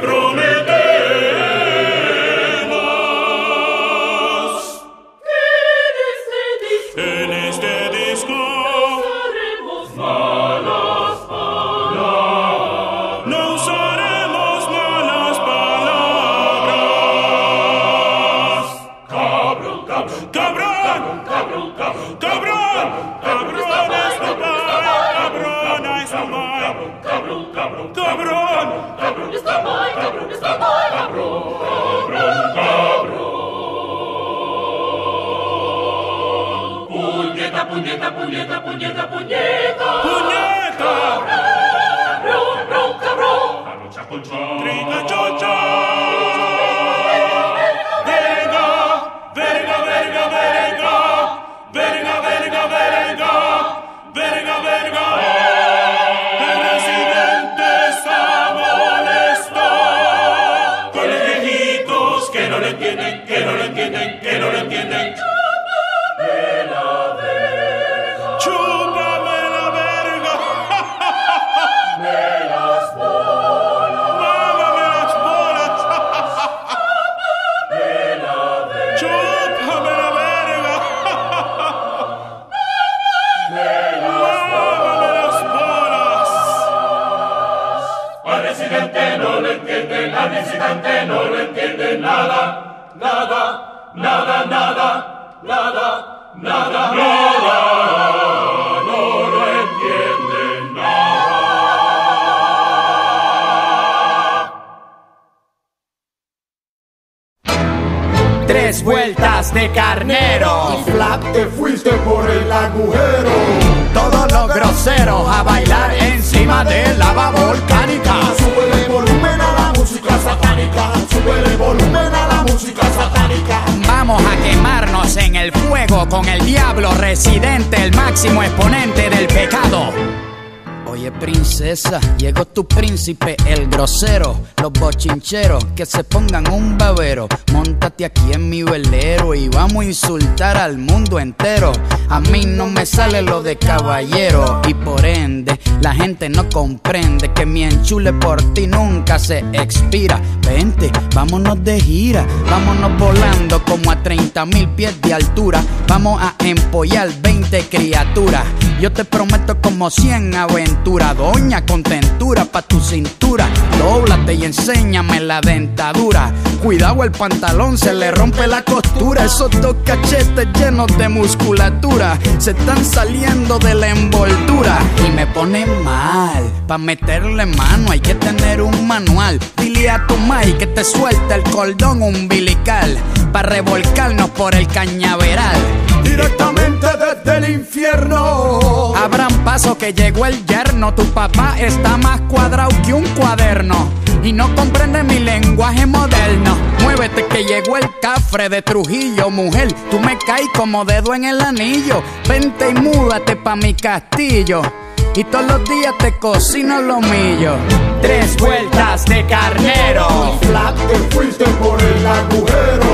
de el grosero, los bochincheros que se pongan un babero. Montate aquí en mi velero y vamos a insultar al mundo entero. A mí no me sale lo de caballero y por ende la gente no comprende que mi enchule por ti nunca se expira. Vente, vámonos de gira, vámonos volando como a 30 mil pies de altura. Vamos a empollar 20 criaturas. Yo te prometo como 100 aventuras, doña contentura pa' tu cintura. Dóblate y enséñame la dentadura. Cuidado el pantalón, se le rompe la costura. Esos dos cachetes llenos de musculatura se están saliendo de la envoltura. Y me pone mal, pa' meterle mano hay que tener un manual. Dile a tu mai que te suelta el cordón umbilical. Pa' revolcarnos por el cañaveral. Directamente desde el infierno. Abran paso que llegó el yerno. Tu papá está más cuadrado que un cuaderno. Y no comprende mi lenguaje moderno. Muévete que llegó el cafre de Trujillo, mujer. Tú me caes como dedo en el anillo. Vente y múdate pa' mi castillo. Y todos los días te cocino lo millo. Tres vueltas de carnero. Y flap te fuiste por el agujero.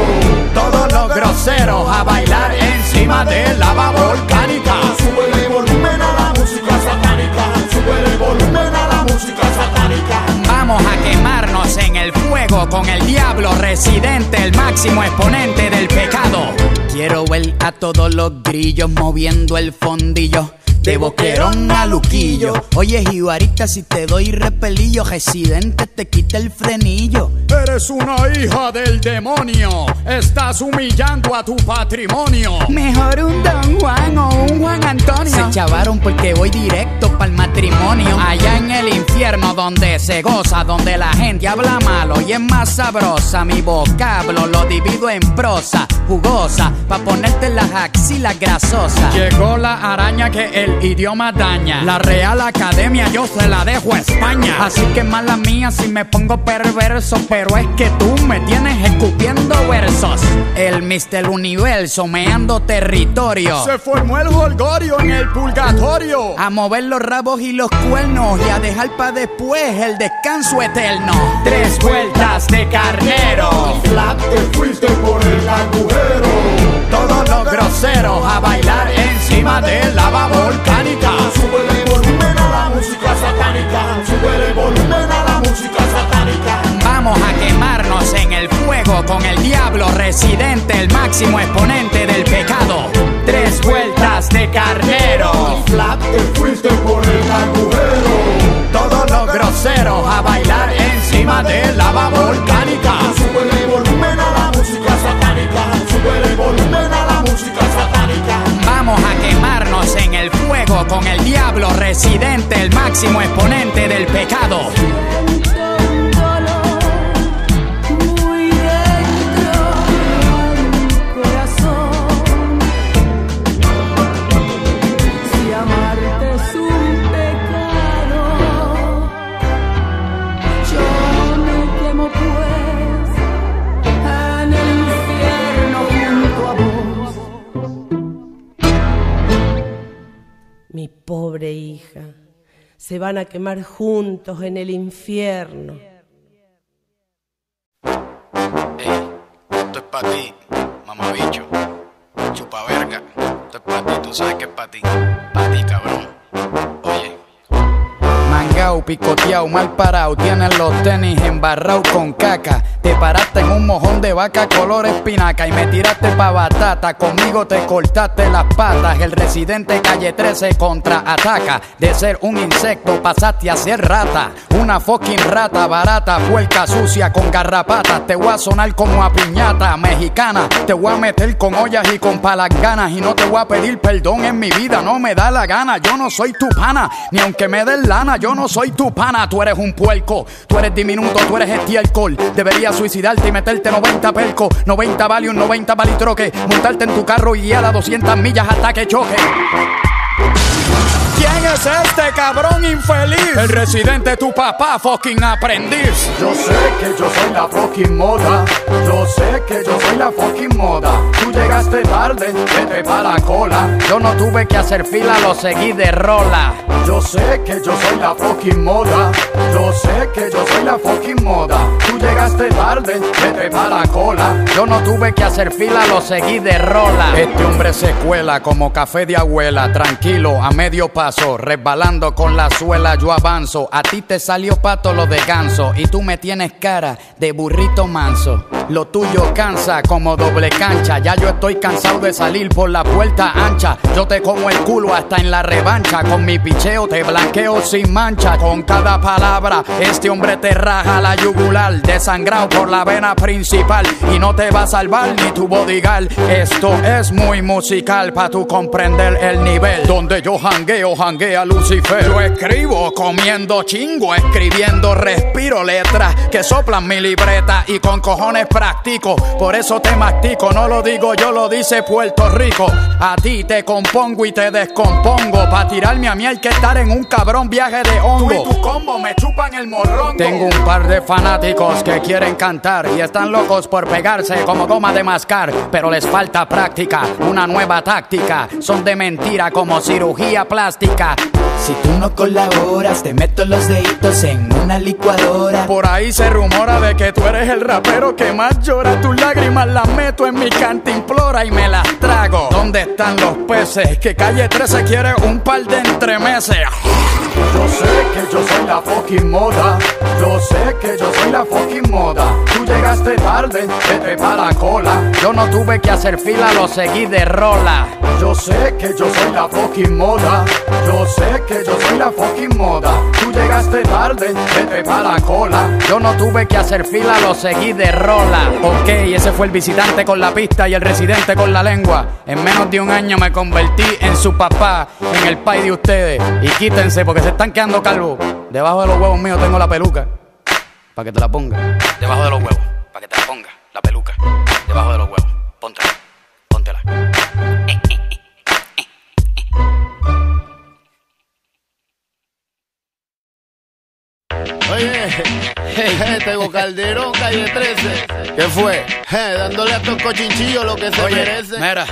Todos los groseros a bailar encima de lava volcánica. Sube el volumen a la música satánica. Sube el volumen a la música satánica. Vamos a quemarnos en el fuego con el diablo residente, el máximo exponente del pecado. Quiero ver a todos los grillos moviendo el fondillo. De boquerón a Luquillo. Oye, Jibarita, si te doy repelillo, residente te quita el frenillo. Eres una hija del demonio. Estás humillando a tu patrimonio. Mejor un Don Juan o un Juan Antonio. Se chavaron porque voy directo para el matrimonio. Allá en el infierno donde se goza, donde la gente habla malo y es más sabrosa. Mi vocablo lo divido en prosa, jugosa, pa' ponerte las axilas grasosas. Llegó la araña que el idioma daña. La Real Academia yo se la dejo a España. Así que mala mía si me pongo perverso, pero es que tú me tienes escupiendo versos. El Mister Universo meando territorio. Se formó el holgorio en el purgatorio. A mover los rabos y los cuernos y a dejar para después el descanso eterno. Tres vueltas de carnero. Y flap te fuiste por el agujero. Todos los groseros a bailar encima lava volcánica. Súbele el volumen a la música satánica. Súbele el volumen a la música satánica. Vamos a quemarnos en el fuego con el diablo residente, el máximo exponente del pecado. Tres vueltas de carnero. Flap con el diablo residente, el máximo exponente del pecado. Van a quemar juntos en el infierno. Ey, esto es para ti, mamabicho. Chupa verga. Esto es para ti, tú sabes que es para ti. Para ti, cabrón. Oye, Mangao, picoteado, mal parado, tienes los tenis embarrados con caca. Te paraste en un mojón de vaca color espinaca y me tiraste pa' batata. Conmigo te cortaste las patas. El residente calle 13 contraataca. De ser un insecto pasaste a ser rata. Una fucking rata barata, puerca sucia con garrapatas. Te voy a sonar como a piñata mexicana. Te voy a meter con ollas y con palanganas. Y no te voy a pedir perdón en mi vida, no me da la gana. Yo no soy tu pana, ni aunque me den lana, yo no soy tu pana. Tú eres un puerco, tú eres diminuto, tú eres estiércol. Deberías suicidarte y meterte 90 pelco, 90 valium, 90 balitroque. Montarte en tu carro y guiar a 200 millas hasta que choque. ¿Quién es este cabrón infeliz? El residente, tu papá, fucking aprendiz. Yo sé que yo soy la fucking moda. Yo sé que yo soy la fucking moda. Tú llegaste tarde, vete pa' la cola. Yo no tuve que hacer fila, lo seguí de rola. Yo sé que yo soy la fucking moda. Yo sé que yo soy la fucking moda. Tú llegaste tarde, vete pa' la cola. Yo no tuve que hacer fila, lo seguí de rola. Este hombre se cuela como café de abuela, tranquilo, a medio paso, resbalando con la suela, yo avanzo. A ti te salió pato lo de ganso y tú me tienes cara de burrito manso. Lo tuyo cansa como doble cancha, ya yo estoy cansado de salir por la puerta ancha. Yo te como el culo hasta en la revancha, con mi picheo te blanqueo sin mancha. Con cada palabra, este hombre te raja la yugular, desangrado por la vena principal y no te va a salvar ni tu bodyguard. Esto es muy musical pa' tu comprender el nivel. Donde yo jangueo, janguea Lucifer. Yo escribo comiendo chingo, escribiendo respiro letras que soplan mi libreta y con cojones practico. Por eso te mastico, no lo digo yo, lo dice Puerto Rico. A ti te compongo y te descompongo. Pa' tirarme a mí hay que estar en un cabrón viaje de hongo. Tú y tu combo me chupan el morrón. Tengo un par de fanáticos que quieren cantar y están locos por pegarse como goma de mascar, pero les falta práctica, una nueva táctica. Son de mentira como cirugía plástica. Si tú no colaboras, te meto los deditos en una licuadora. Por ahí se rumora de que tú eres el rapero que más llora. Tus lágrimas las meto en mi cantimplora y me las trago. ¿Dónde están los peces? Que calle 13 quiere un par de entremeses. Yo sé que yo soy la fucking moda. Yo sé que yo soy la fucking moda. Tú llegaste tarde, vete pa' la cola. Yo no tuve que hacer fila, lo seguí de rola. Yo sé que yo soy la fucking moda. Yo sé que yo soy la fucking moda. Tú llegaste tarde, vete pa' la cola. Yo no tuve que hacer fila, lo seguí de rola. Ok, ese fue el visitante con la pista y el residente con la lengua. En menos de un año me convertí en su papá, en el pai de ustedes. Y quítense porque se están quedando calvos. Debajo de los huevos míos tengo la peluca. Para que te la ponga. debajo de los huevos, para que te la ponga, la peluca. Debajo de los huevos, póntela, Jeje, tengo Calderón, calle 13. ¿Qué fue? Dándole a estos cochinchillos lo que se merece. Mira,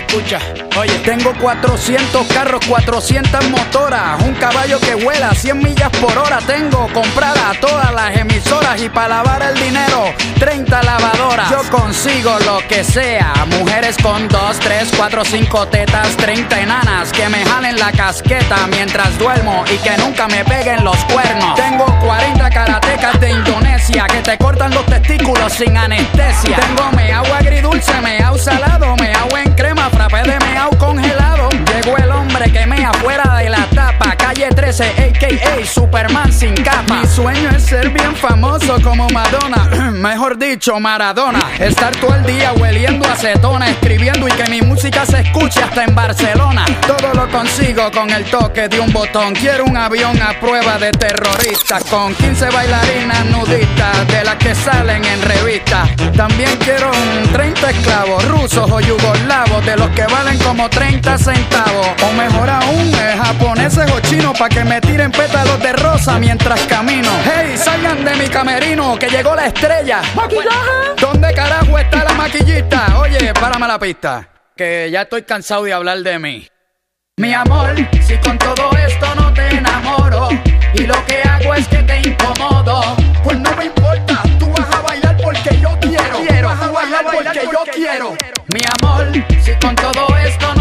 escucha. Oye, tengo 400 carros, 400 motoras, un caballo que vuela 100 millas por hora. Tengo comprada todas las emisoras y para lavar el dinero, 30 lavadoras. Yo consigo lo que sea, mujeres con 2, 3, 4, 5 tetas, 30 enanas que me jalen la casqueta mientras duermo y que nunca me peguen los cuernos. Tengo 40 karatecas de Indonesia que te cortan los testículos sin anestesia. Tengo mi agua frappé de meao congelado Llegó el hombre que me afuera de la tapa. Calle 13, a.k.a. Superman sin capa. Mi sueño es ser bien famoso como Madonna. Mejor dicho, Maradona. Estar todo el día hueliendo acetona. Escribiendo y que mi música se escuche hasta en Barcelona. Todo lo consigo con el toque de un botón. Quiero un avión a prueba de terroristas. Con 15 bailarinas nudistas. De las que salen en revistas. También quiero un 30 esclavos rusos o yugoslavos. De los que valen como 30 centavos. O mejor aún, japoneses o chinos para que me tiren pétalos de rosa mientras camino. ¡Hey, salgan de mi camerino que llegó la estrella! ¿Dónde carajo está la maquillista? Oye, párame la pista, que ya estoy cansado de hablar de mí. Mi amor, si con todo esto no te enamoro y lo que hago es que te incomodo, pues no me importa, tú vas a bailar porque yo quiero, quiero, vas a bailar porque yo quiero. Mi amor, si con todo esto no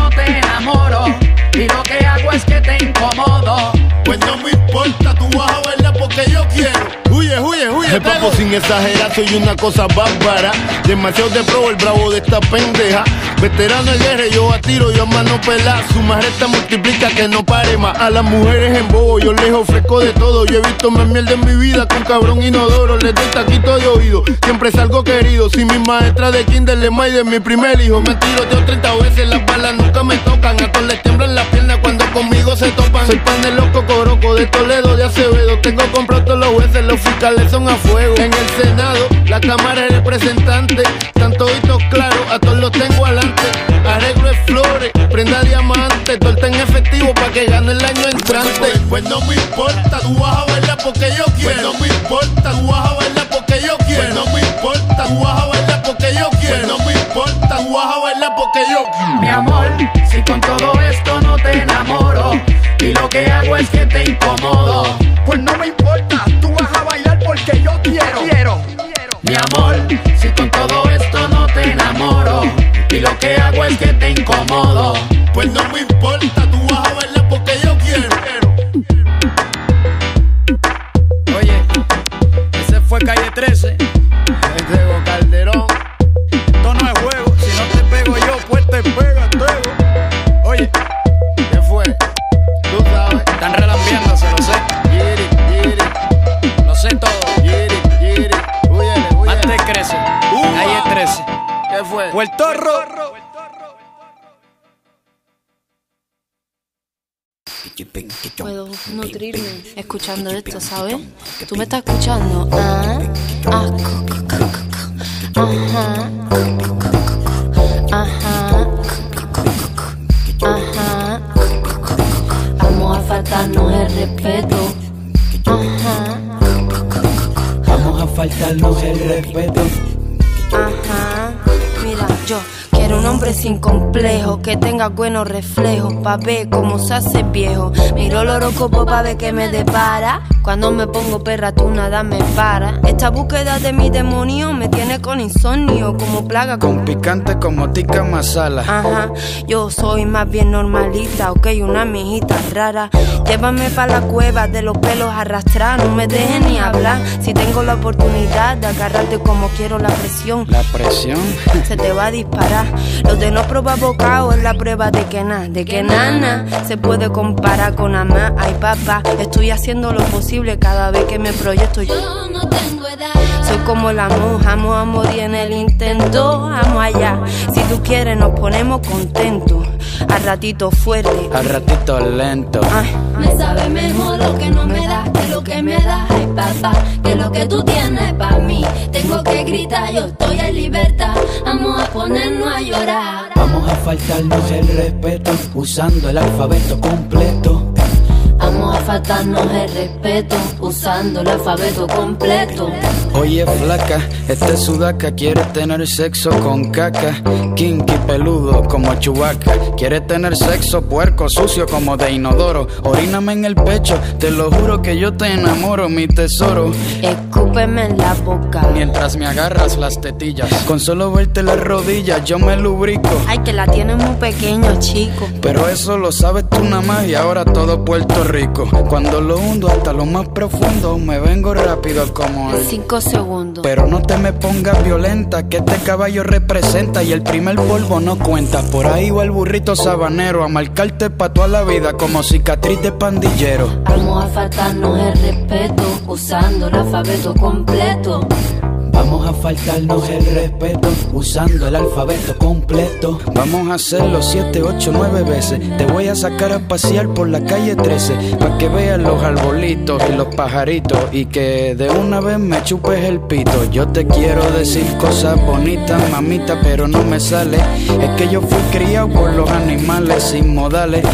Huye, huye, huye. El papo sin exagerar, soy una cosa bárbara. Demasiado de pro, el bravo de esta pendeja. Veterano de guerra, yo a tiro, yo a mano pelada. Su resta multiplica que no pare más. A las mujeres en bobo, yo les ofrezco de todo. Yo he visto más mierda en mi vida con cabrón inodoro. Les doy taquito de oído, siempre salgo querido. Si mi maestra de kinder le de mi primer hijo. Me tiro de 30 veces, las balas nunca me tocan. A todos les tiemblan las piernas cuando conmigo se topan. Soy pan de loco coroco de Toledo, de Acevedo. Tengo comprado todos los jueces, los fiscales son a fuego. En el Senado, la Cámara de Representantes. Están toditos claros, a todos los tengo adelante. Arreglo de flores, prenda diamante. Torta en efectivo para que gane el año entrante. Pues no me importa, tú vas a bailar porque yo quiero. Pues no me importa, tú vas a bailar porque yo quiero. Pues no me importa, tú vas a bailar porque yo quiero. Pues no me importa, tú vas a bailar porque yo quiero. Mi amor, si con todo lo que hago es que te incomodo, pues no me importa, tú vas a bailar porque yo quiero, quiero. Mi amor, si con todo esto no te enamoro y lo que hago es que te incomodo, Pues no me importa, tú vas a bailar porque yo quiero. Oye, ese fue calle 13. ¿Qué fue? Fue el torro. Puedo nutrirme escuchando esto, ¿sabes? ¿Tú me estás escuchando? Ah, ah. Ajá. Ajá. Ajá. Vamos a faltarnos el respeto. Ajá. vamos a faltarnos el respeto. Yo quiero un hombre sin complejo, que tenga buenos reflejos, pa' ver cómo se hace viejo. Miro el horóscopo pa' ver qué me depara. Cuando me pongo perra, tú nada me para. Esta búsqueda de mi demonio me tiene con insomnio, como plaga. Con picante como tica masala. Ajá, yo soy más bien normalita, ok, una mijita rara. Llévame pa' la cueva de los pelos arrastrar, no me dejes ni hablar. Si tengo la oportunidad de agarrarte como quiero la presión, La presión. se te va a disparar. Lo de no probar bocado es la prueba de que nada, de que nana se puede comparar con amar. Ay, papá, estoy haciendo lo posible cada vez que me proyecto. Yo no tengo edad. Soy como la monja, amo a morir en el intento. Amo allá. Si tú quieres, nos ponemos contentos. Al ratito fuerte. Al ratito lento. Ay, Me sabe mejor lo que no me das que lo que me das, ay papá, que lo que tú tienes para mí. Tengo que gritar, yo estoy en libertad, vamos a ponernos a llorar. Vamos a faltarnos el respeto usando el alfabeto completo. Vamos a faltarnos el respeto usando el alfabeto completo. Oye, flaca, este sudaca quiere tener sexo con caca. Kinky peludo como chubaca. Quiere tener sexo puerco, sucio como de inodoro. Oríname en el pecho, te lo juro que yo te enamoro, mi tesoro. escúpeme en la boca. Mientras me agarras las tetillas. Con solo verte las rodillas, yo me lubrico. Ay, que la tienes muy pequeño, chico. Pero eso lo sabes tú nada más y ahora todo Puerto Rico. Cuando lo hundo hasta lo más profundo, me vengo rápido como el. cinco segundos. Pero no te me pongas violenta, que este caballo representa y el primer polvo no cuenta. Por ahí va el burrito sabanero a marcarte pa' toda la vida como cicatriz de pandillero. Vamos a faltarnos el respeto usando el alfabeto completo. Vamos a faltarnos el respeto usando el alfabeto completo. Vamos a hacerlo 7, 8, 9 veces. Te voy a sacar a pasear por la calle 13 para que veas los arbolitos y los pajaritos y que de una vez me chupes el pito. Yo te quiero decir cosas bonitas, mamita, pero no me sale. Es que yo fui criado por los animales sin modales.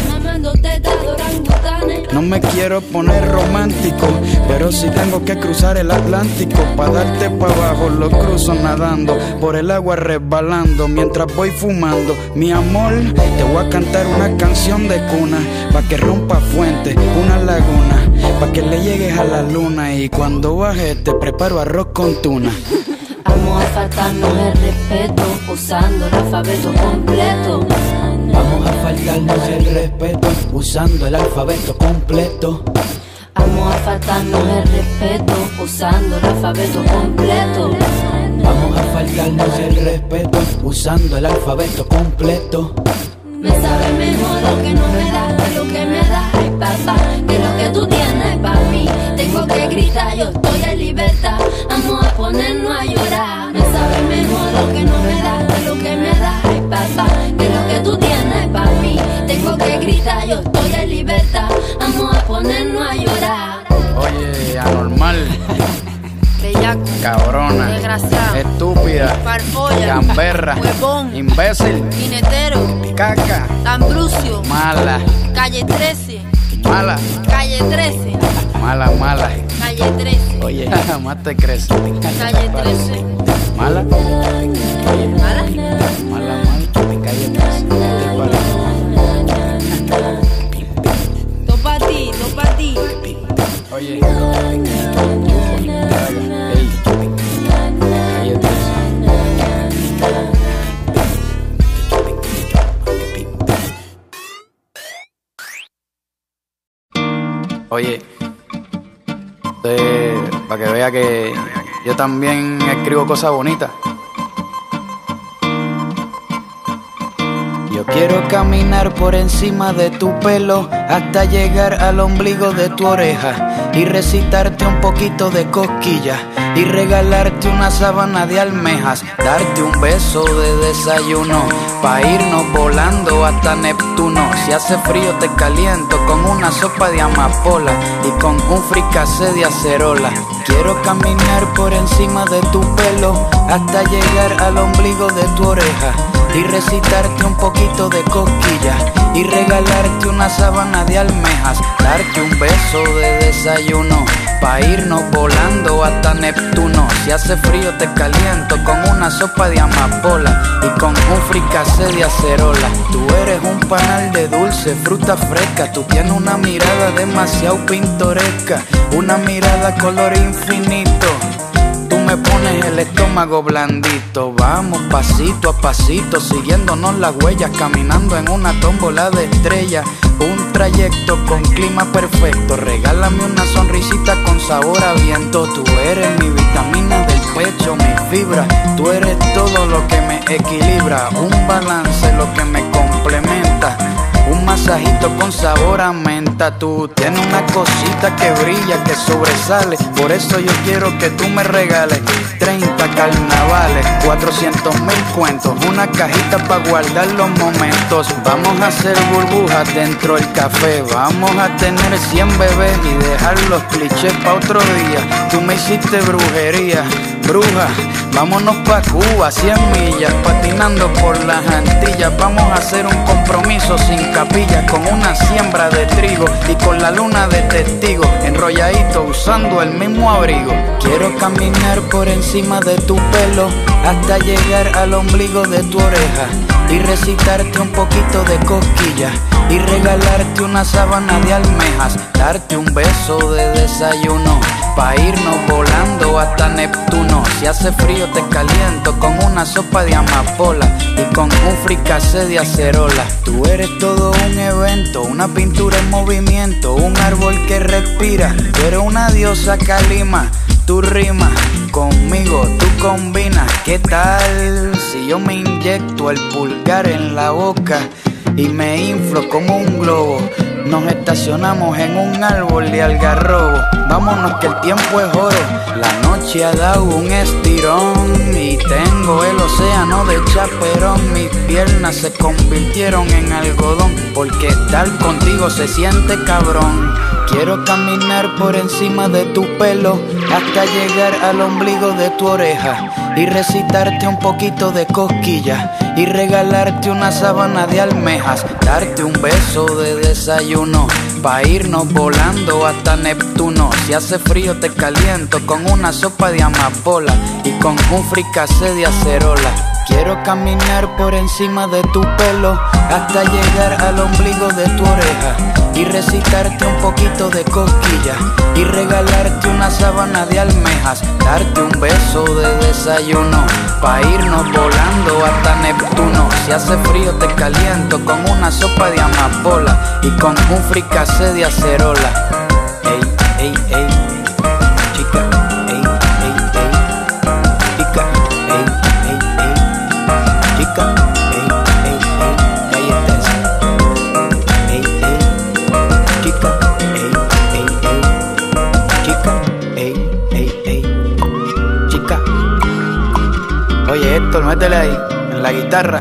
No me quiero poner romántico, pero si tengo que cruzar el Atlántico para darte para abajo, lo cruzo nadando, por el agua resbalando mientras voy fumando. Mi amor, te voy a cantar una canción de cuna, pa' que rompa fuente, una laguna, pa' que le llegues a la luna y cuando baje te preparo arroz con tuna. Vamos a el respeto usando el alfabeto completo. Vamos a faltarnos el respeto usando el alfabeto completo. Vamos a faltarnos el respeto usando el alfabeto completo. Vamos a faltarnos el respeto usando el alfabeto completo. Me sabe mejor lo que no me da que lo que me da, papá, que lo que tú tienes para mí. Tengo que gritar, yo estoy en libertad, vamos a ponernos a llorar. Me sabe mejor lo que no me da que lo que me da, ay papá, que lo que tú tienes para mí. Tengo que gritar, yo estoy en libertad, vamos a ponernos a llorar. Oye, anormal, Bellaco. cabrona, Desgraciado. estúpida, Farfolla. gamberra, Huevón. imbécil, Jinetero. caca, Tambrucio. mala, Calle 13. Mala, Calle 13. mala, mala. Calle 13. Oye, más te crees. Calle 13. Mala, ¿Mala? mala, mala, calle 13. ¿Te parece? Topa ti, topa ti. Oye, Oye, para que vea que yo también escribo cosas bonitas. Quiero caminar por encima de tu pelo hasta llegar al ombligo de tu oreja y recitarte un poquito de cosquillas y regalarte una sábana de almejas, darte un beso de desayuno pa irnos volando hasta Neptuno. Si hace frío te caliento con una sopa de amapola y con un fricase de acerola. Quiero caminar por encima de tu pelo hasta llegar al ombligo de tu oreja y recitarte un poquito de cosquillas y regalarte una sábana de almejas, darte un beso de desayuno pa irnos volando hasta Neptuno. Si hace frío te caliento con una sopa de amapola y con un fricase de acerola. Tú eres un panal de dulce, fruta fresca, tú tienes una mirada demasiado pintoresca, una mirada color infinito. Me pones el estómago blandito. Vamos pasito a pasito, siguiéndonos las huellas, caminando en una tómbola de estrellas. Un trayecto con clima perfecto. Regálame una sonrisita con sabor a viento. Tú eres mi vitamina del pecho, mi fibra. Tú eres todo lo que me equilibra. Un balance, lo que me complementa. Masajito con sabor a menta. Tú tienes una cosita que brilla, que sobresale. Por eso yo quiero que tú me regales 30 carnavales, 400 mil cuentos. Una cajita para guardar los momentos. Vamos a hacer burbujas dentro del café. Vamos a tener 100 bebés y dejar los clichés para otro día. Tú me hiciste brujería. Bruja, vámonos pa' Cuba, 100 millas, patinando por las Antillas. Vamos a hacer un compromiso sin capilla, con una siembra de trigo y con la luna de testigo, enrolladito usando el mismo abrigo. Quiero caminar por encima de tu pelo hasta llegar al ombligo de tu oreja y recitarte un poquito de cosquillas y regalarte una sábana de almejas, darte un beso de desayuno Pa' irnos volando hasta Neptuno. Si hace frío te caliento con una sopa de amapola y con un fricase de acerola. Tú eres todo un evento, una pintura en movimiento, un árbol que respira. Tú eres una diosa calima, tu rima conmigo, tú combinas. ¿Qué tal si yo me inyecto el pulgar en la boca y me inflo como un globo? Nos estacionamos en un árbol de algarrobo. Vámonos que el tiempo es oro. La noche ha dado un estirón y tengo el océano de chaperón. Mis piernas se convirtieron en algodón porque estar contigo se siente cabrón. Quiero caminar por encima de tu pelo hasta llegar al ombligo de tu oreja y recitarte un poquito de cosquillas y regalarte una sábana de almejas, darte un beso de desayuno pa irnos volando hasta Neptuno. Si hace frío te caliento con una sopa de amapola y con un fricase de acerola. Quiero caminar por encima de tu pelo hasta llegar al ombligo de tu oreja y recitarte un poquito de cosquillas y regalarte una sábana de almejas, darte un beso de desayuno pa irnos volando hasta Neptuno. Si hace frío te caliento con una sopa de amapola y con un de acerola. Ey, ey, ey, chica, ey, ey, ey, chica, ey, ey, ey, chica, ey, ey, ey, galletas, ey, ey, chica, ey, ey, ey, chica, ey, ey, ey, chica. Oye, Héctor, métele ahí, en la guitarra.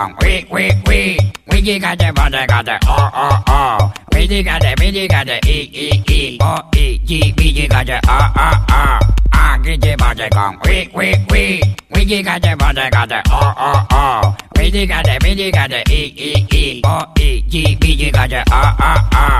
Te pase con wi, wi, wi. Wi, dígate, pase, gate, oh, oh, oh. Wi, dígate, wi, dígate, i, i, i, o, i, ji, wi, dígate, ah, ah, ah. Aquí te pase con wi, wi, wi. Wi, dígate, pase, gate, oh, oh, oh. Wi, dígate, wi, dígate, i, i, i, o, i, ji,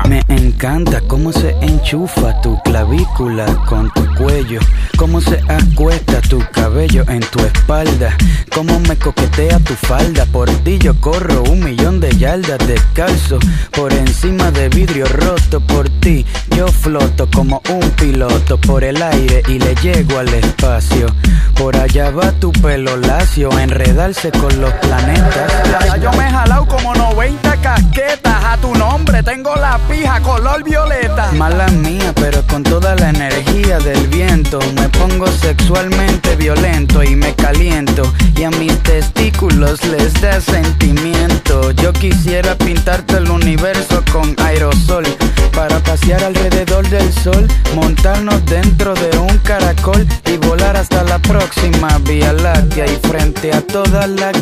Me encanta cómo se enchufa tu clavícula con tu cuello, cómo se acuesta tu cabello en tu espalda, cómo me coquetea tu falda. Por ti yo corro un millón de yardas descalzo, por encima de vidrio roto. Por ti yo floto como un piloto por el aire y le llego al espacio. Por allá va tu pelo lacio, enredarse con los planetas. Ya yo me he jalado como 90 casquetas. A tu nombre tengo la pija color violeta. Mala mía, pero con toda la energía del viento me pongo sexualmente violento y me caliento y a mis testículos les da sentimiento. Yo quisiera pintarte el universo con aerosol para pasear alrededor del sol, montarnos dentro de un caracol y volar hasta la próxima Vía Láctea y frente a todas las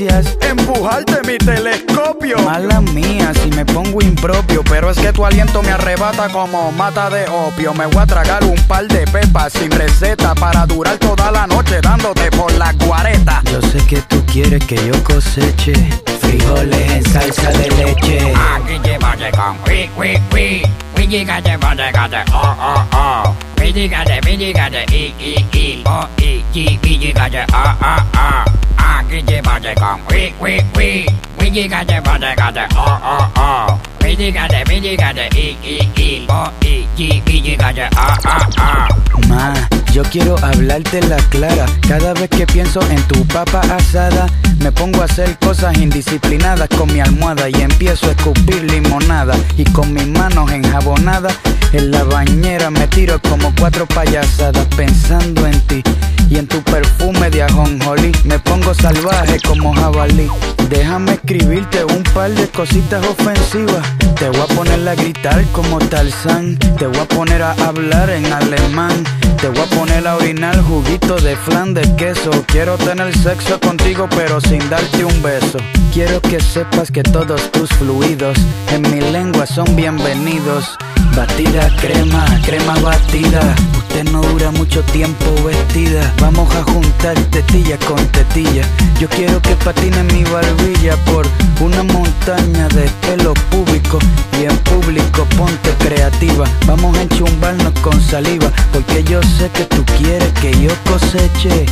Empujarte mi telescopio. Mala mía si me pongo impropio, Pero es que tu aliento me arrebata como mata de opio. Me voy a tragar un par de pepas sin receta para durar toda la noche dándote por la guareta. yo sé que tú quieres que yo coseche frijoles en salsa de leche. Aquí te pase con wi, wi, wi. Wi, pase, gate, oh, oh, oh. Wi, dígate, wi, dígate, i, i, i, o, i, ji, wi, dígate, ah, ah, ah. Aquí te pase con wi, wi, wi. Wi, dígate, pase, gate, oh, oh, oh. Villigate, villigate, i, i, i, o, i, i, villigate, ah, ah, ah. Ma, yo quiero hablarte la clara. Cada vez que pienso en tu papa asada, me pongo a hacer cosas indisciplinadas con mi almohada y empiezo a escupir limonada. Y con mis manos enjabonadas, en la bañera me tiro como cuatro payasadas pensando en ti. Y en tu perfume de ajonjolí me pongo salvaje como jabalí. Déjame escribirte un par de cositas ofensivas. Te voy a poner a gritar como Tarzán. Te voy a poner a hablar en alemán. Te voy a poner a orinar juguito de flan de queso. Quiero tener sexo contigo, pero sin darte un beso. Quiero que sepas que todos tus fluidos en mi lengua son bienvenidos. Batida crema, crema batida. Usted no dura mucho tiempo vestida. Vamos a juntar tetilla con tetilla. Yo quiero que patine mi barbilla por una montaña de pelo público. Y en público ponte creativa. Vamos a enchumbarnos con saliva. Porque yo sé que tú quieres que yo coseche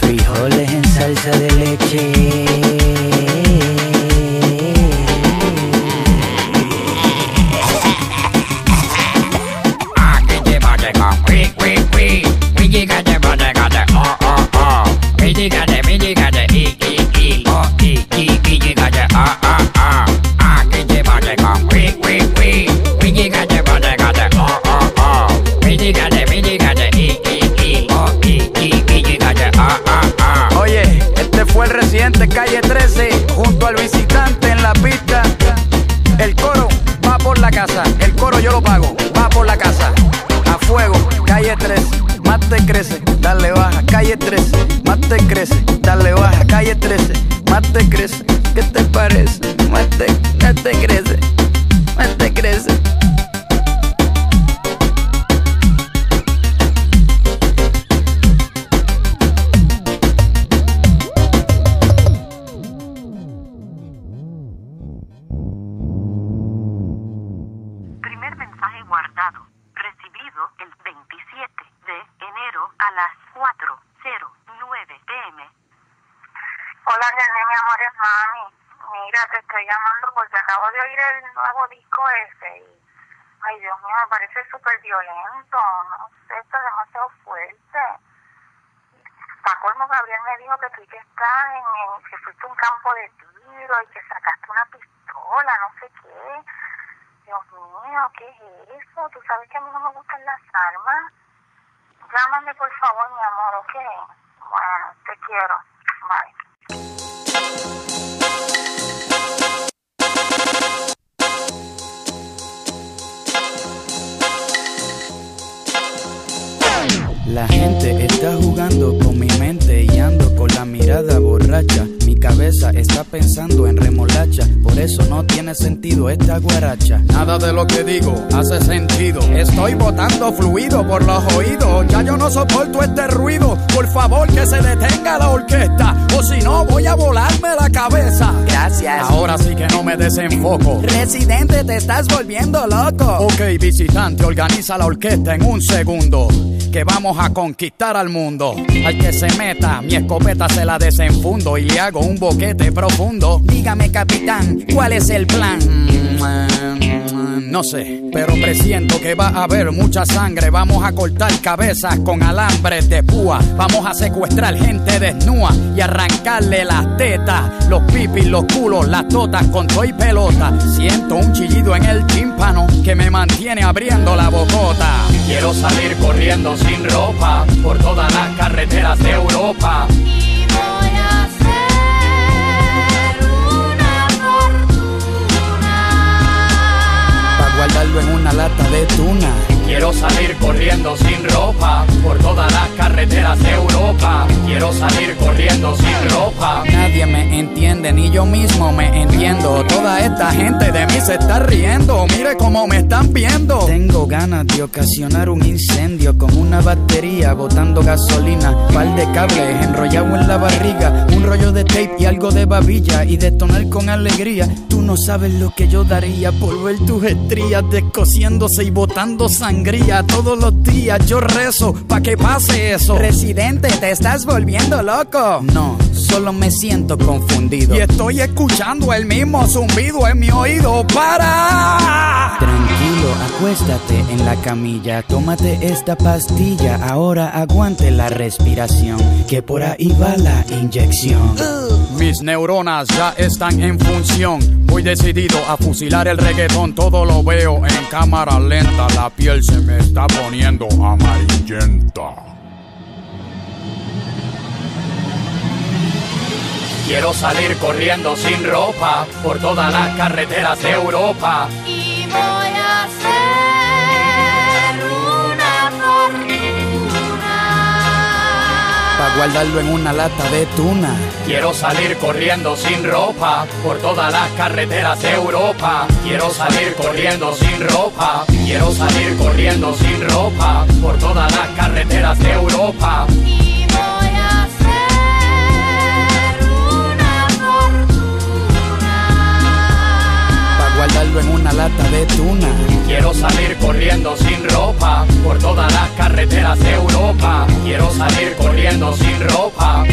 frijoles en salsa de leche. Oír el nuevo disco ese y... Ay, Dios mío, me parece súper violento. No sé, esto es demasiado fuerte. Para colmo, Gabriel me dijo que tú que estás en, en- que fuiste un campo de tiro y que sacaste una pistola, no sé qué. Dios mío, ¿qué es eso? Tú sabes que a mí no me gustan las armas. Llámame, por favor, mi amor, ¿ok? Bueno, te quiero. Bye. La gente está jugando con mi mente y ando con la mirada borracha. Mi cabeza está pensando en remolacha, por eso no tiene sentido esta guaracha. Nada de lo que digo hace sentido. Estoy botando fluido por los oídos. Ya yo no soporto este ruido. Por favor que se detenga la orquesta, o si no voy a volarme la cabeza. Gracias. Ahora sí que no me desenfoco. Residente, te estás volviendo loco. Ok, visitante, organiza la orquesta en un segundo. Que vamos a conquistar al mundo. Al que se meta, mi escopeta se la desenfundo y le hago un boquete profundo. Dígame, capitán, ¿cuál es el plan? No sé, pero presiento que va a haber mucha sangre. Vamos a cortar cabezas con alambres de púa. Vamos a secuestrar gente desnuda y arrancarle las tetas, los pipis, los culos, las totas con toy pelota. Siento un chillido en el tímpano que me mantiene abriendo la bocota. Quiero salir corriendo sin ropa por todas las carreteras de Europa. Guardarlo en una lata de tuna. Quiero salir corriendo sin ropa por todas las carreteras de Europa. Quiero salir corriendo sin ropa. Nadie me entiende, ni yo mismo me entiendo. Toda esta gente de mí se está riendo. Mire cómo me están viendo. Tengo ganas de ocasionar un incendio con una batería botando gasolina. Par de cables enrollado en la barriga. Un rollo de tape y algo de babilla. Y detonar con alegría. Tú no sabes lo que yo daría por ver tus estrías descosiéndose y botando sangría. Sangría todos los días. Yo rezo pa' que pase eso. Residente, te estás volviendo loco. No, solo me siento confundido. Y estoy escuchando el mismo zumbido en mi oído. ¡Para! Tranquilo, acuéstate en la camilla. Tómate esta pastilla. Ahora aguante la respiración. Que por ahí va la inyección. Mis neuronas ya están en función. Voy decidido a fusilar el reggaetón. Todo lo veo en cámara lenta. La piel se me está poniendo amarillenta. Quiero salir corriendo sin ropa por todas las carreteras de Europa. Y voy a hacer guardarlo en una lata de tuna. Quiero salir corriendo sin ropa por todas las carreteras de Europa. Quiero salir corriendo sin ropa. Quiero salir corriendo sin ropa por todas las carreteras de Europa. Lata de tuna. Quiero salir corriendo sin ropa por todas las carreteras de Europa. Quiero salir corriendo sin ropa.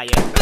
Calle.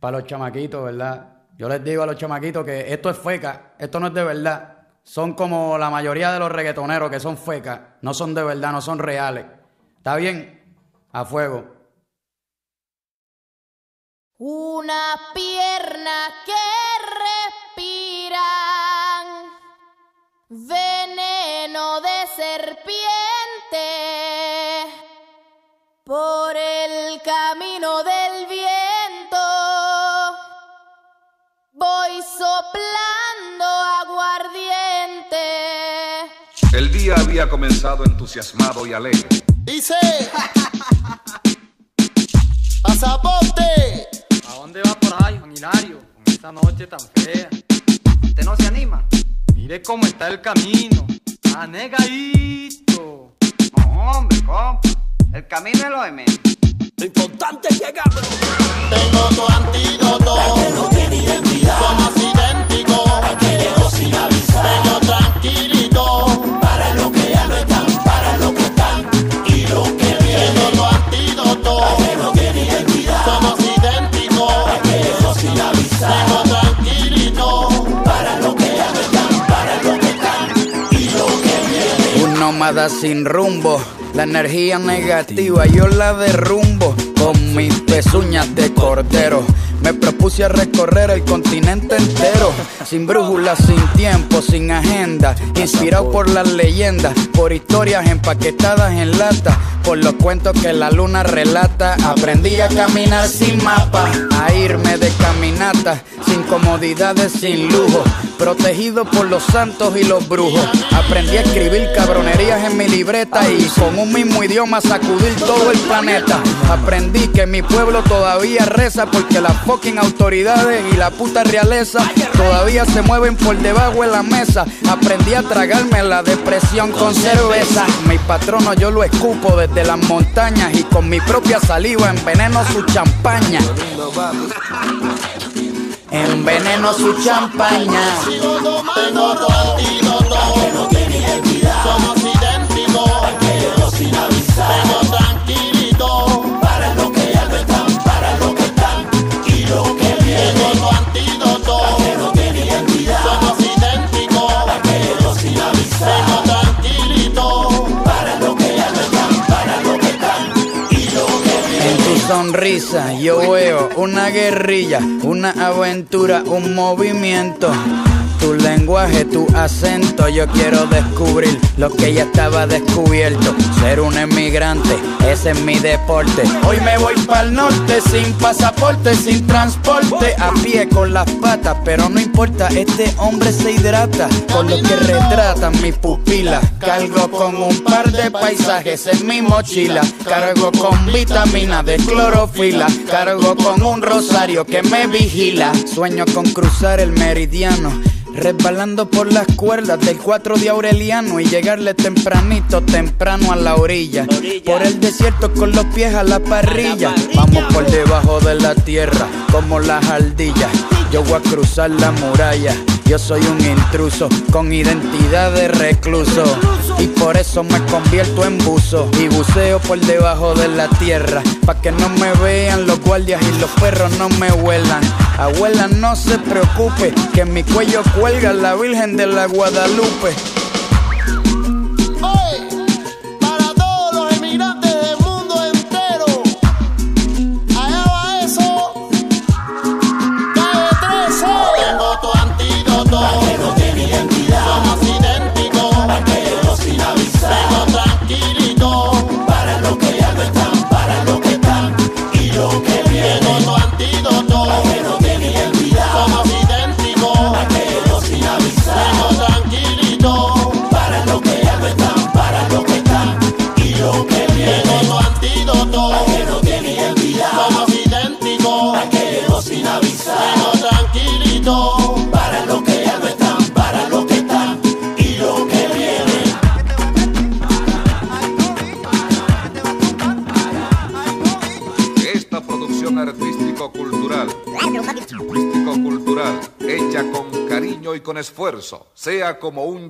Para los chamaquitos, ¿verdad? Yo les digo a los chamaquitos que esto es feca, esto no es de verdad. Son como la mayoría de los reggaetoneros que son fecas, no son de verdad, no son reales. ¿Está bien? A fuego. Una pierna que respiran veneno de serpiente por había comenzado entusiasmado y alegre. Dice. ¡Pasaporte! ¿A dónde va por ahí, Juan Hilario? Con esta noche tan fea. ¿Usted no se anima? Mire cómo está el camino. Anegadito. No, hombre, compa. El camino es lo de menos. Lo importante es llegar. Tengo tu antídoto. Somos Un nómada sin rumbo, la energía negativa yo la derrumbo con mis pezuñas de cordero. Me propuse a recorrer el continente entero, sin brújula, sin tiempo, sin agenda, inspirado por las leyendas, por historias empaquetadas en lata, por los cuentos que la luna relata. Aprendí a caminar sin mapa, a irme de caminata, sin comodidades, sin lujo, protegido por los santos y los brujos. Aprendí a escribir cabronerías en mi libreta y con un mismo idioma sacudir todo el planeta. Que mi pueblo todavía reza porque las fucking autoridades y la puta realeza todavía se mueven por debajo de la mesa. Aprendí a tragarme la depresión con cerveza. Mi patrono yo lo escupo desde las montañas y con mi propia saliva enveneno su champaña. Enveneno su champaña. Somos idénticos. Tranquilito. Para sonrisa yo veo una guerrilla, una aventura, un movimiento tu lenguaje, tu acento. Yo quiero descubrir lo que ya estaba descubierto. Ser un emigrante, ese es mi deporte. Hoy me voy para el norte sin pasaporte, sin transporte, a pie con las patas. Pero no importa, este hombre se hidrata con lo que retratan mi pupila. Cargo con un par de paisajes en mi mochila. Cargo con vitamina de clorofila. Cargo con un rosario que me vigila. Sueño con cruzar el meridiano Resbalando por las cuerdas del 4 de Aureliano y llegarle tempranito, temprano a la orilla. Por el desierto con los pies a la parrilla. Vamos por debajo de la tierra como las ardillas. Yo voy a cruzar la muralla. Yo soy un intruso con identidad de recluso. Y por eso me convierto en buzo. Y buceo por debajo de la tierra. Pa' que no me vean los guardias y los perros no me huelan. Abuela, no se preocupe, que en mi cuello cuelga la Virgen de la Guadalupe.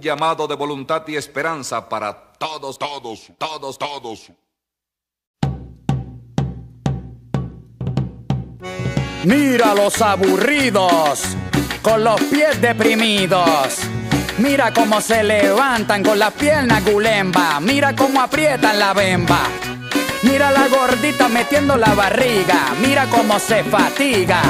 Llamado de voluntad y esperanza para todos, todos, todos, todos. Mira los aburridos, con los pies deprimidos. Mira cómo se levantan con las piernas gulemba. Mira cómo aprietan la bemba. Mira la gordita metiendo la barriga. Mira cómo se fatiga.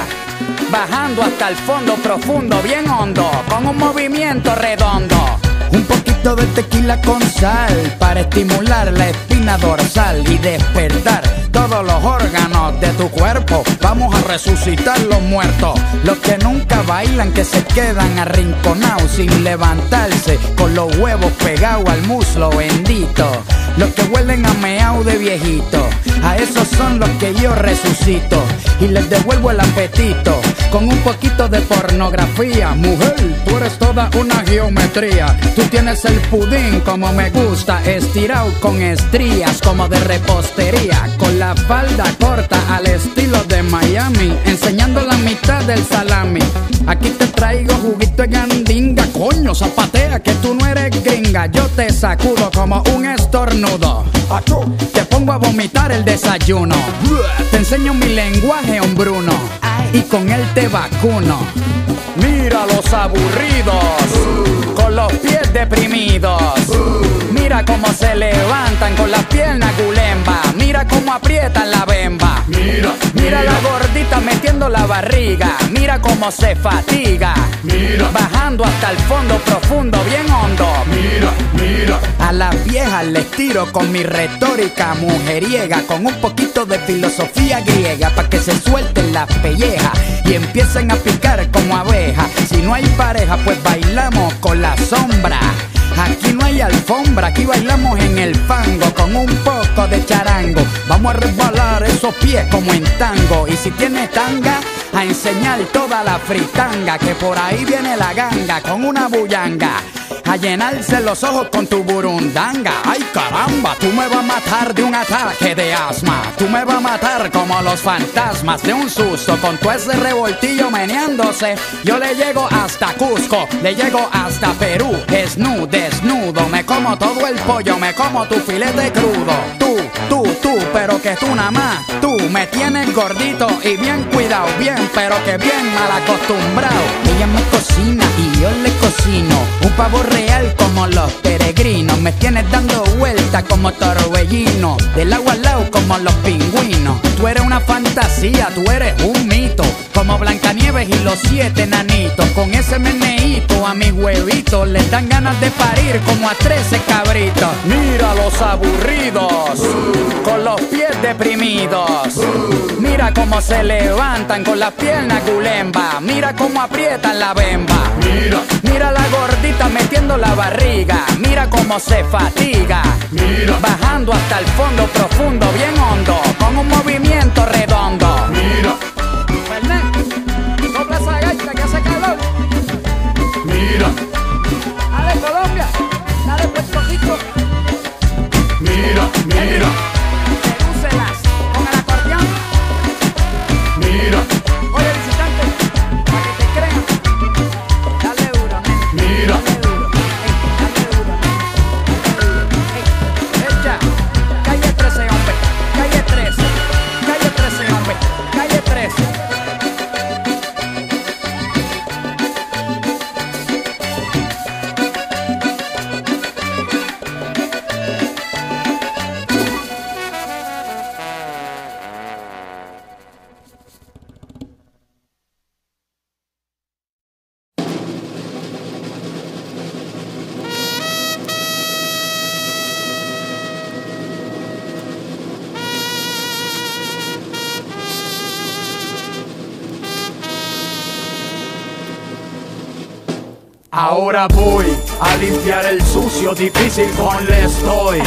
Bajando hasta el fondo profundo, bien hondo, con un movimiento redondo. Un poquito de tequila con sal para estimular la espina dorsal y despertar todos los órganos de tu cuerpo. Vamos a resucitar los muertos, los que nunca bailan, que se quedan arrinconados sin levantarse, con los huevos pegados al muslo bendito. Los que huelen a meao de viejito, a esos son los que yo resucito y les devuelvo el apetito con un poquito de pornografía. Mujer, tú eres toda una geometría. Tú tienes el pudín como me gusta, estirado con estrías como de repostería, con la falda corta al estilo de Miami, enseñando la mitad del salami. Aquí te traigo juguito de gandinga, coño, zapatea que tú no eres gringa. Yo te sacudo como un estornudo. Te pongo a vomitar el desayuno. Te enseño mi lenguaje hombruno y con él te vacuno. Mira los aburridos, con los pies deprimidos. Mira cómo se levantan con las piernas gulemba. Mira cómo aprietan la bemba. Mira, mira la gordita metiendo la barriga. Mira cómo se fatiga. Mira, bajando hasta el fondo profundo, bien hondo. Mira, mira. A las viejas les tiro con mi retórica mujeriega, con un poquito de filosofía griega, para que se suelten las pellejas y empiecen a picar como abejas. Si no hay pareja, pues bailamos con la sombra. Aquí no hay alfombra, aquí bailamos en el fango con un poco de charango. Vamos a resbalar esos pies como en tango. Y si tienes tanga, a enseñar toda la fritanga. Que por ahí viene la ganga con una bullanga. A llenarse los ojos con tu burundanga. Ay caramba, tú me vas a matar de un ataque de asma. Tú me vas a matar como los fantasmas de un susto. Con tu ese revoltillo meneándose. Yo le llego hasta Cusco, le llego hasta Perú. Desnudo, desnudo. Me como todo el pollo, me como tu filete crudo. Tú, tú, tú, pero que tú nada más. Tú me tienes gordito y bien cuidado, bien, pero que bien mal acostumbrado. Ella me cocina y yo le cocino. Un pavo real como los peregrinos. Me tienes dando vueltas como torbellino. Del agua al lado como los pingüinos. Tú eres una fantasía, tú eres un mito. Como Blancanieves y los siete nanitos. Con ese meneíto a mis huevitos les dan ganas de parir como a trece cabritos. Mira los aburridos, con los pies deprimidos. Mira cómo se levantan con las piernas gulemba. Mira cómo aprietan la bemba. Mira, mira la gordita metiendo la barriga. Mira cómo se fatiga. Mira, bajando hasta el fondo profundo, bien hondo, con un movimiento redondo. Mira, sopla esa gaita que hace calor. Mira, dale Colombia, dale Puerto Rico. Ahora voy a limpiar el sucio difícil con le estoy.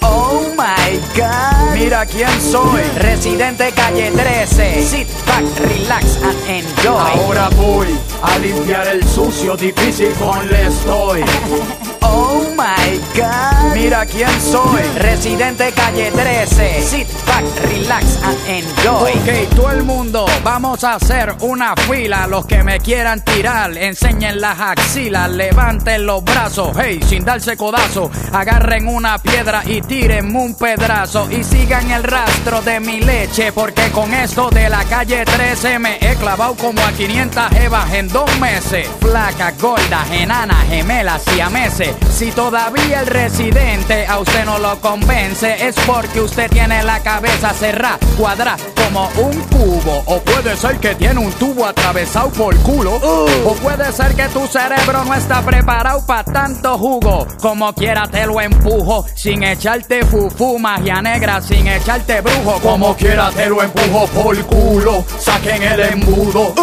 Oh my god. Mira quién soy. Residente calle 13. Sit back, relax and enjoy. Ahora voy a limpiar el sucio difícil con le estoy. Oh my god. Mira quién soy. Residente calle 13. Sit back, relax and enjoy. Ok, todo el mundo, vamos a hacer una fila. Los que me quieran tirar, enseñen las axilas, levanten los brazos. Hey, sin darse codazo, agarren una piedra y tírenme un pedazo. Y sigan el rastro de mi leche, porque con esto de la calle 13 me he clavado como a 500 evas en dos meses. Flacas, gordas, enanas, gemelas y a meses. Si todavía el residente a usted no lo convence, es porque usted tiene la cabeza cerrada, cuadrada como un cubo. O puede ser que tiene un tubo atravesado por culo. O puede ser que tu cerebro no está preparado para tanto jugo. Como quiera te lo empujo, sin echarte fufu, magia negra, sin echarte brujo. Como quiera te lo empujo por culo, saquen el embudo.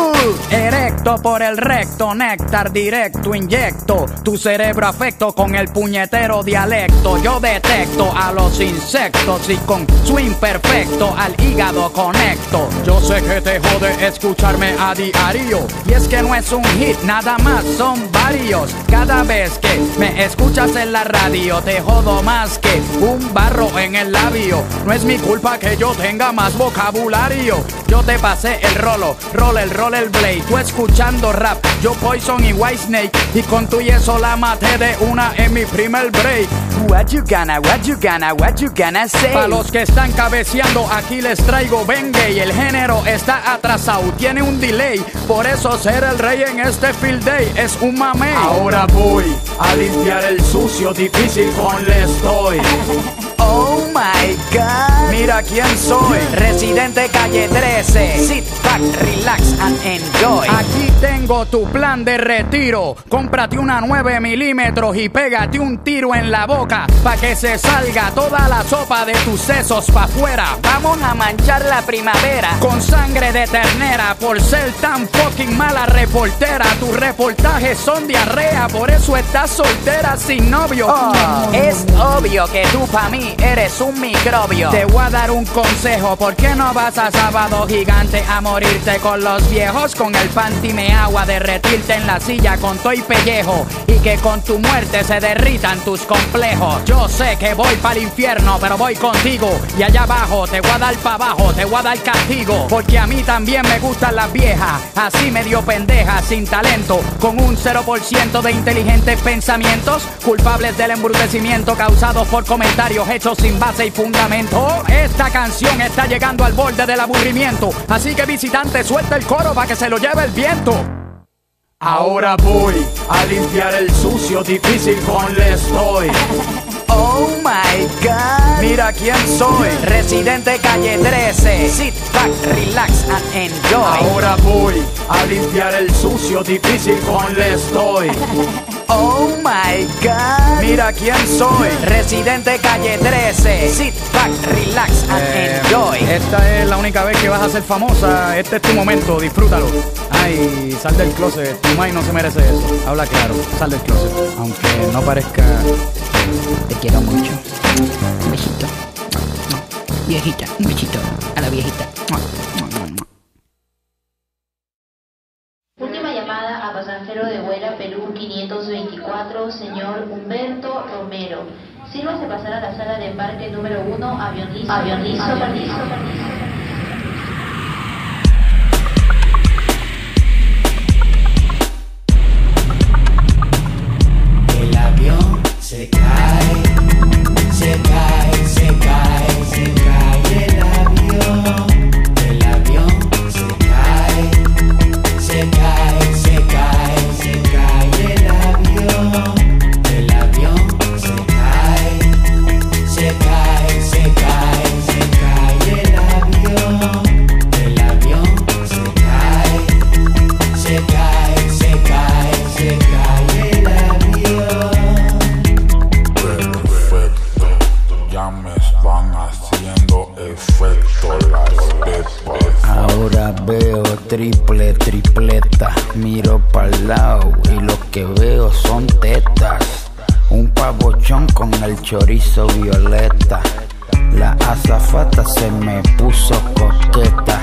Erecto por el recto, néctar directo, inyecto tu cerebro afecto con el puñetero dialecto. Yo detecto a los insectos y con su imperfecto al hígado conecto. Yo sé que te jode escucharme a diario. Y es que no es un hit, nada más son varios. Cada vez que me escuchas en la radio, te jodo más que un barro en el labio. No es mi culpa que yo tenga más vocabulario. Yo te pasé el rolo, roll el roll el blade. Tú escuchando rap, yo Poison y White Snake. Y con tu y eso la maté de una en mi primer break. What you gonna, what you gonna, what you gonna say? Para los que están cabeceando, aquí les traigo vengue. Y el género está atrasado, tiene un delay. Por eso ser el rey en este field day es un mame. Ahora voy a limpiar el sucio difícil con le estoy. Oh my god. Mira quién soy. Residente calle 13. Sit back, relax and enjoy. Aquí tengo tu plan de retiro. Cómprate una 9 milímetros y pégate un tiro en la boca. Pa' que se salga toda la sopa de tus sesos pa' Vamos a manchar la primavera. Con sangre de ternera. Por ser tan fucking mala reportera. Tus reportajes son diarrea. Por eso estás soltera sin novio. es obvio que tú pa' mí eres un microbio. Te voy a dar un consejo. ¿Por qué no vas a sábado gigante a morirte con los viejos? Con el panty me agua, derretirte en la silla con toy pellejo. Y que con tu muerte se derritan tus complejos. Yo sé que voy para el infierno, pero voy contigo. Y allá te voy a dar para abajo, te voy a dar castigo. Porque a mí también me gustan las viejas. Así medio pendejas, sin talento. Con un 0% de inteligentes pensamientos. Culpables del embrutecimiento causados por comentarios hechos sin base y fundamento. Esta canción está llegando al borde del aburrimiento. Así que visitante, suelta el coro para que se lo lleve el viento. Ahora voy a limpiar el sucio, difícil con le estoy. Oh my god. Mira quién soy. Residente calle 13. Sit back, relax and enjoy. Ahora voy a limpiar el sucio, difícil con le estoy. Oh my god. Mira quién soy. Residente calle 13. Sit back, relax and eh, enjoy. Esta es la única vez que vas a ser famosa. Este es tu momento, disfrútalo. Ay, sal del closet. Tu mai no se merece eso. Habla claro, sal del closet. Aunque no parezca. Te quiero mucho. Un besito. Viejita, un besito. A la viejita. Última llamada a pasajero de vuelo señor Humberto Romero. Sírvase pasar a la sala de embarque número 1, avión. Avión liso. Triple, tripleta. Miro pa'l lado y lo que veo son tetas. Un pavochón con el chorizo violeta. La azafata se me puso coqueta.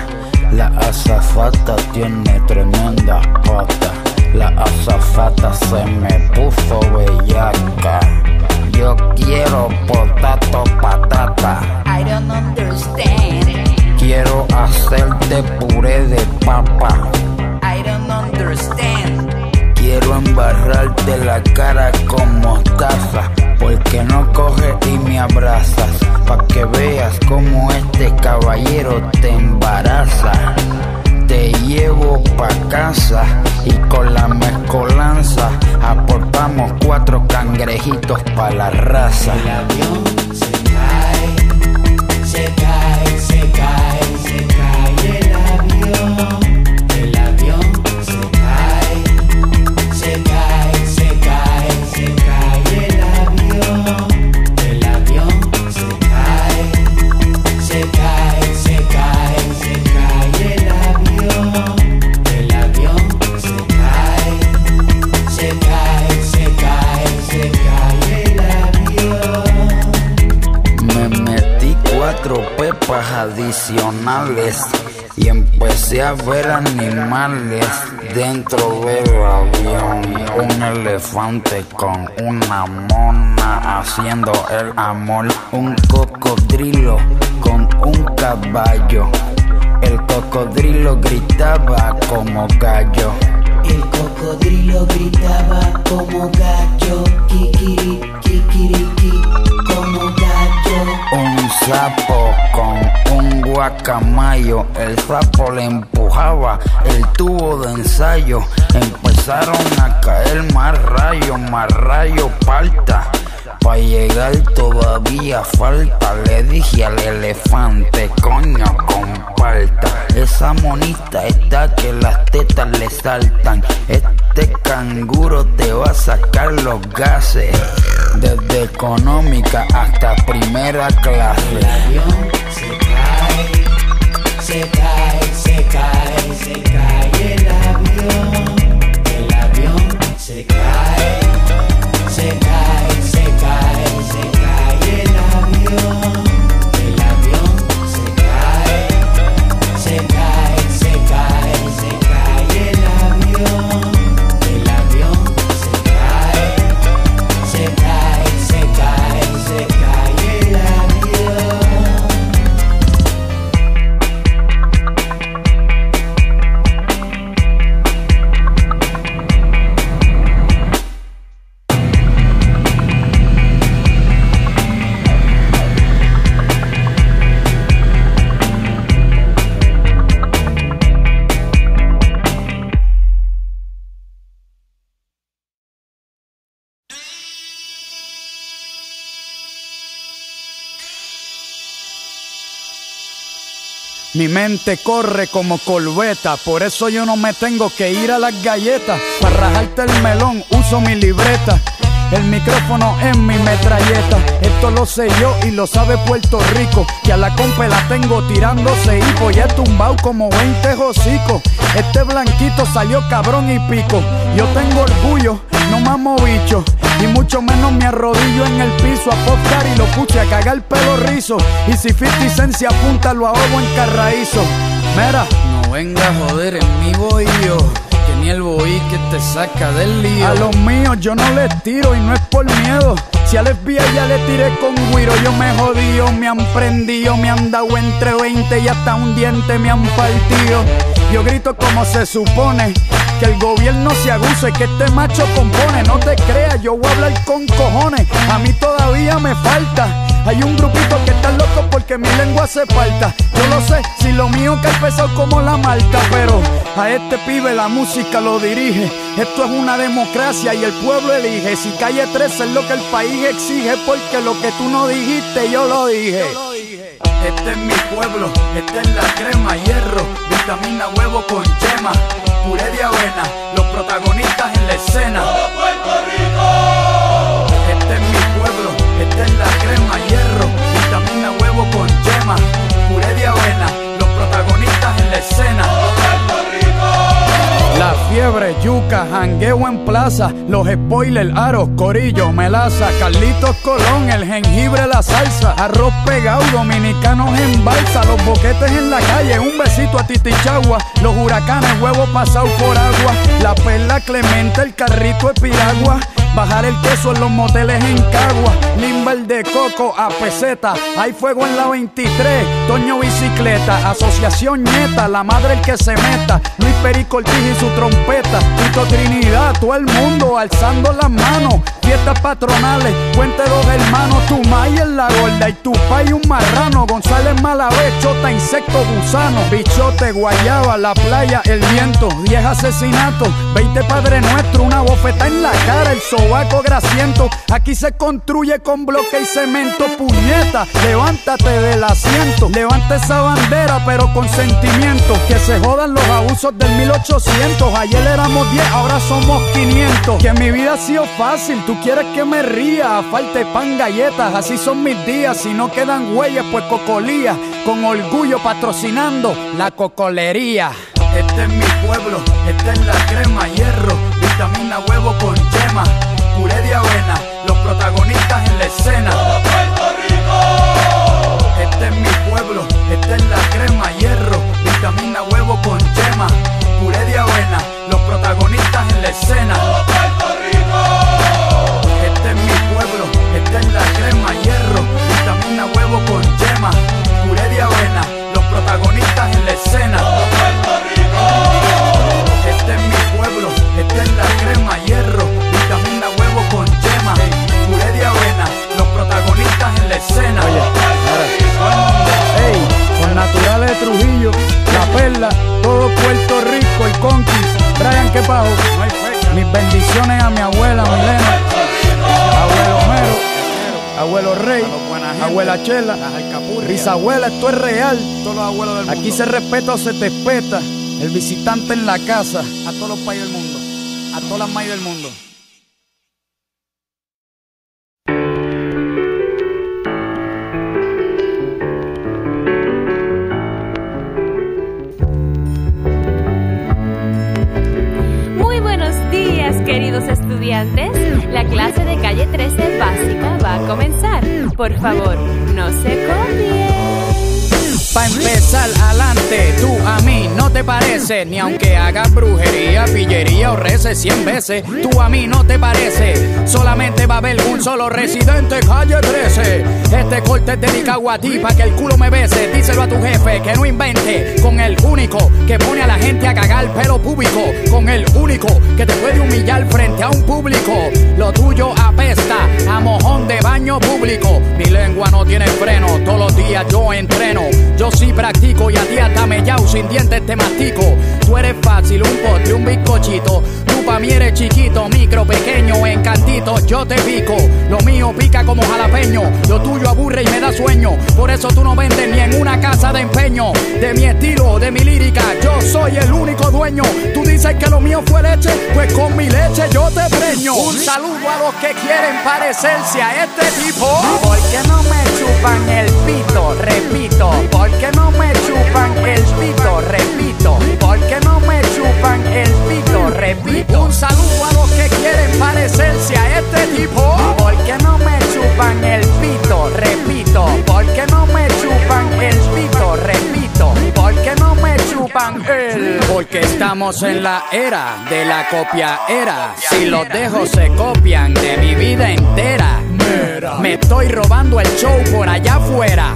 La azafata tiene tremenda pata. La azafata se me puso bellaca. Yo quiero potato patata. I don't understand. Quiero hacerte puré de papa. I don't understand. Quiero embarrarte la cara con mostaza. Porque no coges y me abrazas. Pa' que veas cómo este caballero te embaraza. Te llevo pa' casa y con la mezcolanza aportamos cuatro cangrejitos pa' la raza. El avión se cae, se cae, adicionales y empecé a ver animales dentro del avión. Un elefante con una mona haciendo el amor. Un cocodrilo con un caballo. El cocodrilo gritaba como gallo. El cocodrilo gritaba como gallo, kikiri, kikiriki, como gallo. Un sapo con un guacamayo, el sapo le empujaba el tubo de ensayo. Empezaron a caer más rayos, más rayos, palta. Pa' llegar todavía falta, le dije al elefante, coño, comparta. Esa monita está que las tetas le saltan. Este canguro te va a sacar los gases. Desde económica hasta primera clase. El avión se cae, se cae, se cae, corre como corbeta, por eso yo no me tengo que ir a las galletas. Para rajarte el melón uso mi libreta. El micrófono es mi metralleta. Esto lo sé yo y lo sabe Puerto Rico. Que a la compa la tengo tirándose hipo. Ya tumbado como 20 hocicos. Este blanquito salió cabrón y pico. Yo tengo orgullo, no mamo bicho. Y mucho menos me arrodillo en el piso a postar y lo puche a cagar el pelo rizo. Y si 50 Cent se apunta, lo ahogo en carraízo. Mira, No venga a joder en mi bohío. Que ni el boí que te saca del lío. A los míos yo no les tiro y no es por miedo. Si al FBI ya le tiré con guiro, yo me jodío, me han prendido, me han dado entre 20 y hasta un diente me han partido. Yo grito como se supone. Que el gobierno se abuse, que este macho compone. No te creas, yo voy a hablar con cojones. A mí todavía me falta. Hay un grupito que está loco porque mi lengua se falta. Yo lo sé, si lo mío que empezó como la malta, pero a este pibe la música lo dirige. Esto es una democracia y el pueblo elige. Si calle 13 es lo que el país exige, porque lo que tú no dijiste, yo lo dije. Este es mi pueblo, esta es la crema, hierro, vitamina huevo con yema, puré de avena, los protagonistas en la escena. Este es mi pueblo, esta es la crema, hierro, vitamina huevo con yema, puré de avena, los protagonistas en la escena. Fiebre, yuca, jangueo en plaza, los spoilers, aros, corillo, melaza, Carlitos Colón, el jengibre, la salsa, arroz pegado, dominicanos en balsa, los boquetes en la calle, un besito a Titichagua, los huracanes, huevos pasados por agua, la perla Clemente, el carrito de piragua. Bajar el queso en los moteles en Cagua, Limber de coco a peseta, hay fuego en la 23, Toño bicicleta, Asociación Nieta, la madre el que se meta, Luis Perico Ortiz y su trompeta, Tito Trinidad, todo el mundo alzando las manos, fiestas patronales, puente dos hermanos, tu en la gorda y tu y un marrano, González Malavé, chota, insecto, gusano, bichote, guayaba, la playa, el viento, 10 asesinatos, 20 padre nuestro, una bofeta en la cara, el sobaco grasiento, aquí se construye con bloque y cemento, puñeta, levántate del asiento, levanta esa bandera pero con sentimiento, que se jodan los abusos del 1800, ayer éramos 10, ahora somos 500, que mi vida ha sido fácil, tú quieres que me ría, falta de pan, galletas, así son mis días, si no quedan huellas pues cocolía, con orgullo patrocinando la cocolería. Este es mi pueblo, esta es la crema, hierro, vitamina huevo con yema, puré de avena, los protagonistas en la escena. Este es mi pueblo, esta es la crema, hierro, vitamina huevo con yema, puré de avena, los protagonistas en la escena. Trujillo, la perla, todo Puerto Rico, el conqui, Brian que pago. Mis bendiciones a mi abuela Milena, abuelo Homero, abuelo Rey, abuela Chela, bisabuela, esto es real. Aquí se respeta o se te espeta. El visitante en la casa, a todos los países del mundo, a todas las mayas del mundo. Estudiantes. La clase de calle 13 básica va a comenzar. Por favor, no se copien. Pa' empezar adelante, tú a mí no te parece, ni aunque hagas brujería, pillería o reces cien veces, tú a mí no te parece. Solamente va a haber un solo residente calle 13. Este corte es dedicado a ti pa' que el culo me bese. Díselo a tu jefe que no invente con el único que pone a la gente a cagar pelo público, con el único que te puede humillar frente a un público. Lo tuyo apesta a mojón de baño público. Mi lengua no tiene freno, todos los días yo entreno. Yo sí practico y a ti hasta me yao sin dientes te mastico. Tú eres fácil, un postre, un bizcochito. Pa' mí eres chiquito, micro, pequeño, encantito, yo te pico. Lo mío pica como jalapeño, lo tuyo aburre y me da sueño. Por eso tú no vendes ni en una casa de empeño. De mi estilo, de mi lírica, yo soy el único dueño. Tú dices que lo mío fue leche, pues con mi leche yo te preño. Un saludo a los que quieren parecerse a este tipo. ¿Por qué no me chupan el pito? Repito, ¿por qué no me chupan el pito? Repito, ¿por qué no me chupan el pito? Repito. Un saludo a los que quieren parecerse a este tipo. ¿Por qué no me chupan el pito? Repito, ¿por qué no me chupan el pito? Repito, ¿por qué no me chupan el? Porque estamos en la era de la copia era. Si los dejo se copian de mi vida entera. Me estoy robando el show por allá afuera.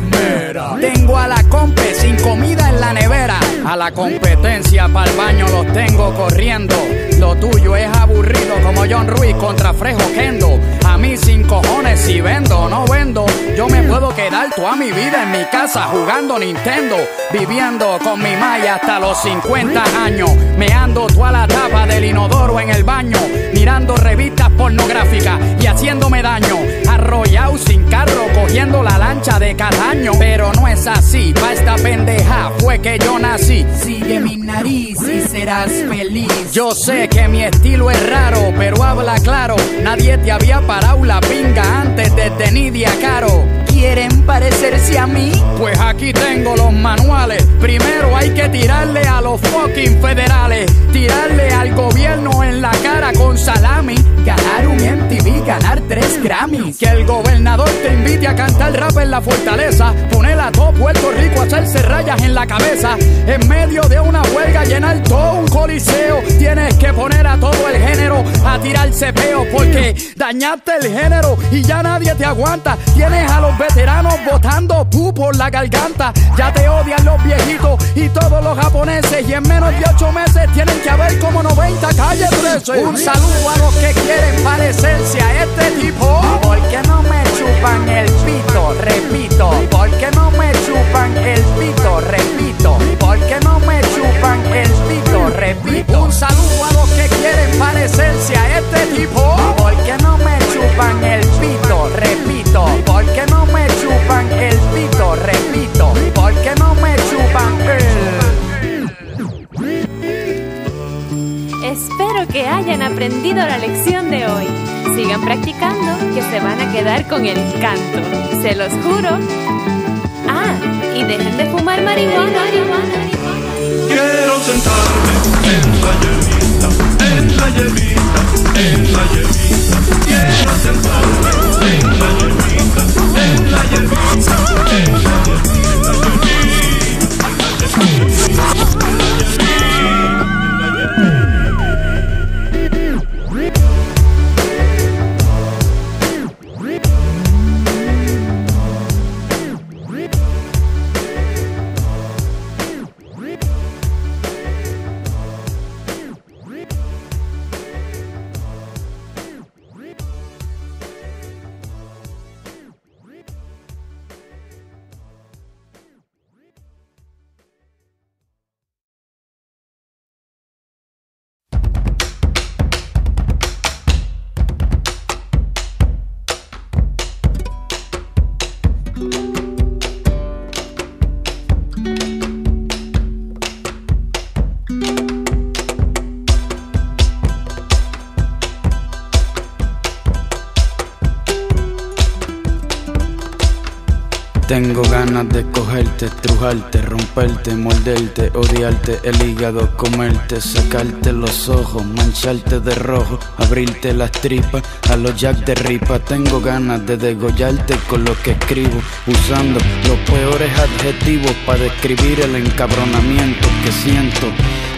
Tengo a la compe sin comida en la nevera. A la competencia para el baño los tengo corriendo. Lo tuyo es aburrido como John Ruiz contra Frejo Kendo. Sin cojones si vendo no vendo. Yo me puedo quedar toda mi vida en mi casa jugando Nintendo. Viviendo con mi maya hasta los 50 años. Me ando toda la tapa del inodoro en el baño. Mirando revistas pornográficas y haciéndome daño. Arrollado sin carro, cogiendo la lancha de Cataño. Pero no es así, pa' esta pendeja fue que yo nací. Sigue mi nariz y serás feliz. Yo sé que mi estilo es raro, pero habla claro. Nadie te había parado la pinga antes de Nidia Caro. ¿Quieren parecerse a mí? Pues aquí tengo los manuales. Primero hay que tirarle a los fucking federales. Tirarle al gobierno en la cara con salami. Ganar un MTV, ganar tres Grammys. Que el gobernador te invite a cantar rap en la fortaleza. A todo Puerto Rico a hacerse rayas en la cabeza. En medio de una huelga, llenar todo un coliseo. Tienes que poner a todo el género a tirarse peo. Porque dañaste el género y ya nadie te aguanta. Tienes a los veteranos botando pu por la garganta. Ya te odian los viejitos y todos los japoneses. Y en menos de ocho meses tienen que haber como 90 calles 13. Un saludo a los que quieren parecerse a este tipo. ¿Por qué no chupan el pito? Repito, ¿por qué no me chupan el pito? Repito, ¿por qué no me chupan el pito? Repito. Un saludo a los que quieren parecerse a este tipo. ¿Por qué no me chupan el pito? Repito, ¿por qué no me chupan el pito? Repito, ¿por qué no me chupan el? Espero que hayan aprendido la lección de hoy. Sigan practicando que se van a quedar con el canto. Se los juro. Ah, y dejen de fumar marihuana. Quiero sentarme en la hierbita, en la hierbita, en la hierbita. Quiero sentarme en la hierbita, en la hierbita, en la Tengo estrujarte, romperte, morderte, odiarte el hígado, comerte, sacarte los ojos, mancharte de rojo, abrirte las tripas a los jack de ripa. Tengo ganas de degollarte con lo que escribo, usando los peores adjetivos para describir el encabronamiento que siento.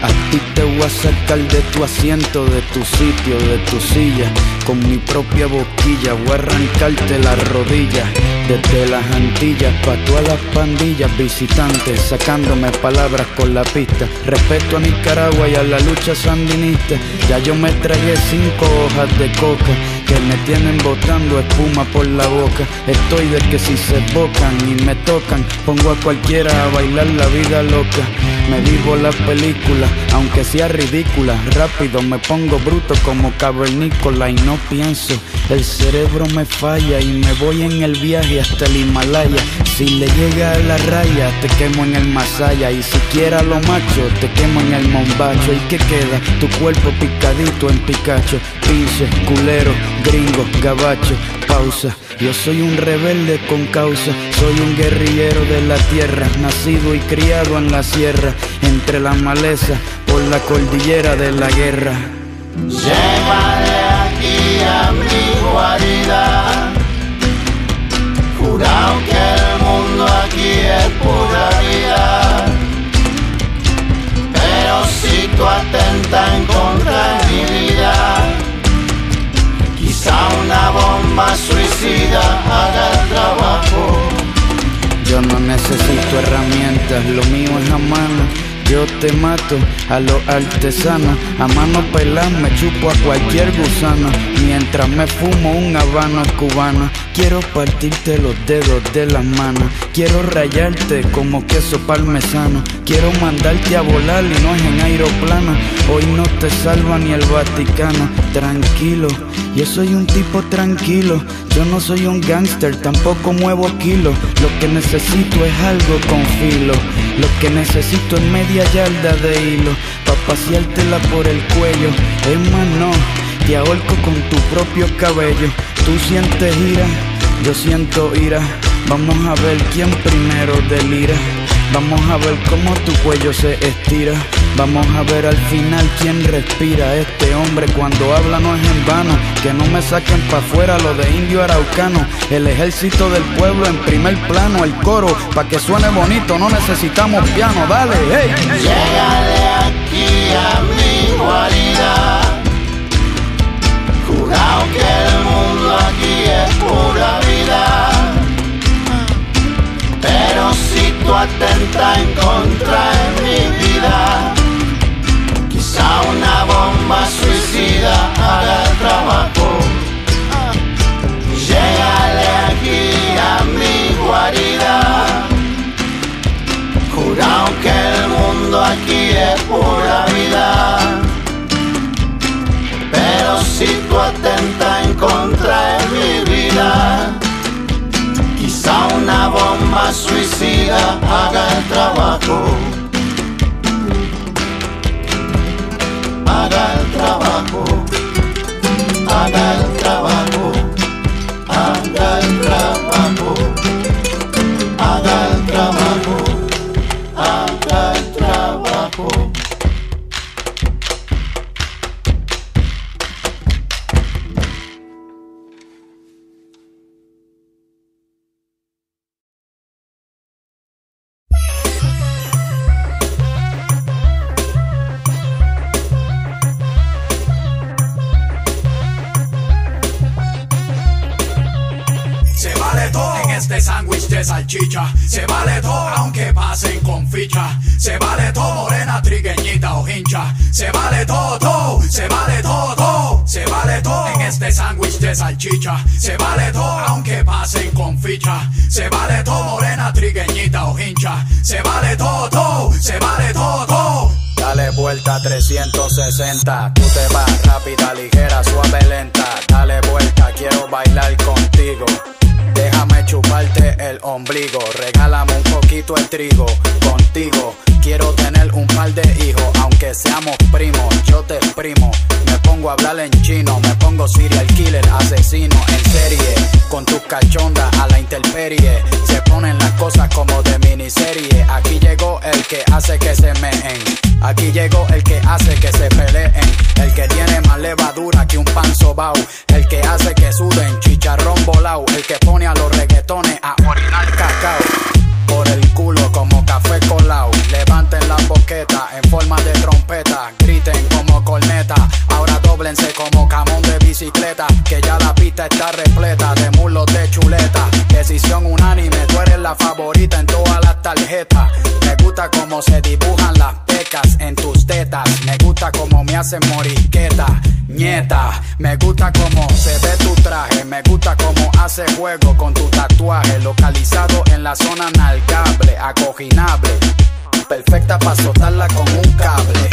A ti te voy a sacar de tu asiento, de tu sitio, de tu silla, con mi propia boquilla. Voy a arrancarte las rodillas desde las Antillas pa' todas las pandillas visitantes, sacándome palabras con la pista. Respeto a Nicaragua y a la lucha sandinista. Ya yo me tragué cinco hojas de coca que me tienen botando espuma por la boca. Estoy de que si se bocan y me tocan, pongo a cualquiera a bailar la vida loca. Me vivo la película, aunque sea ridícula. Rápido me pongo bruto como cavernícola y no pienso. El cerebro me falla y me voy en el viaje hasta el Himalaya. Si le llega a la raya, te quemo en el Masaya. Y si quiera lo macho, te quemo en el Mombacho. ¿Y qué queda? Tu cuerpo picadito en Picacho. Pinche, culero, gringo, gabacho. Pausa. Yo soy un rebelde con causa. Soy un guerrillero de la tierra. Nacido y criado en la sierra. Entre la maleza, por la cordillera de la guerra. Llévale aquí a mi guarida. Jurado que el mundo aquí es pura vida. Pero si tú atentas en contra mi vida, quizá una bomba suicida haga el trabajo. Yo no necesito herramientas, lo mío es a mano. Yo te mato a los artesanos, a mano pelada me chupo a cualquier gusano. Mientras me fumo un habano cubano, quiero partirte los dedos de las manos. Quiero rayarte como queso parmesano. Quiero mandarte a volar y no es en aeroplano. Hoy no te salva ni el Vaticano. Tranquilo, yo soy un tipo tranquilo. Yo no soy un gángster, tampoco muevo kilos. Lo que necesito es algo con filo. Lo que necesito es yarda de hilo. Pa' paseártela por el cuello. Es más, no, te ahorco con tu propio cabello. Tú sientes ira, yo siento ira. Vamos a ver quién primero delira. Vamos a ver cómo tu cuello se estira. Vamos a ver al final quién respira. Este hombre cuando habla no es en vano. Que no me saquen pa' afuera lo de indio araucano. El ejército del pueblo en primer plano. El coro, pa' que suene bonito, no necesitamos piano. Dale, hey. Llegale aquí a mi 360, tú te vas Que ya la pista está repleta de mulos de chuleta. Decisión unánime, tú eres la favorita en todas las tarjetas. Me gusta cómo se dibujan las pecas en tus tetas. Me gusta como me hace moriqueta, nieta. Me gusta como se ve tu traje, me gusta como hace juego con tu tatuaje, localizado en la zona nalgable, acoginable, perfecta para soltarla con un cable.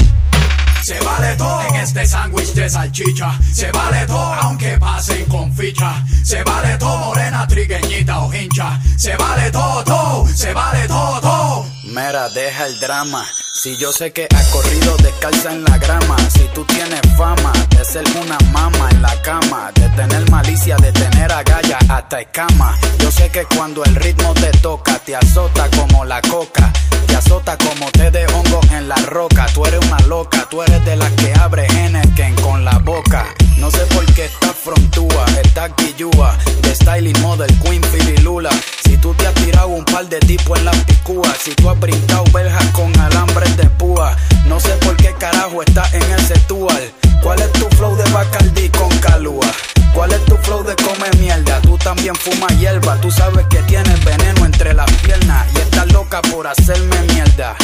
Se vale todo en este sándwich de salchicha. Se vale todo aunque pasen con ficha. Se vale todo morena, trigueñita o hincha. Se vale todo, todo. Se vale todo, todo. Mera, deja el drama. Si yo sé que has corrido descalza en la grama, si tú tienes fama de ser una mama en la cama, de tener malicia, de tener agallas hasta escama. Yo sé que cuando el ritmo te toca, te azota como la coca, te azota como té de hongo en la roca. Tú eres una loca, tú eres de las que abre Henneken con la boca. No sé por qué estás frontúa, estás guillúa, de styling model, queen, Lula. Si tú te has tirado un par de tipos en la picúa, si tú has brincado verjas con alambres de púa, no sé por qué carajo estás en ese tual. ¿Cuál es tu flow de Bacardi con calúa? ¿Cuál es tu flow de come mierda? Tú también fumas hierba, tú sabes que tienes veneno entre las piernas y estás loca por hacerme mierda.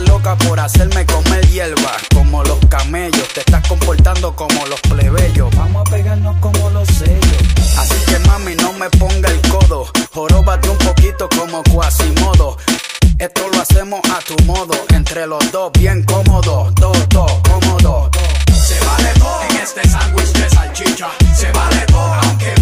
Loca por hacerme comer hierba, como los camellos. Te estás comportando como los plebeyos. Vamos a pegarnos como los sellos. Así que mami, no me ponga el codo. Joróbate un poquito como Quasimodo. Esto lo hacemos a tu modo, entre los dos, bien cómodo. Cómodo. Se vale todo en este sándwich de salchicha. Se vale todo aunque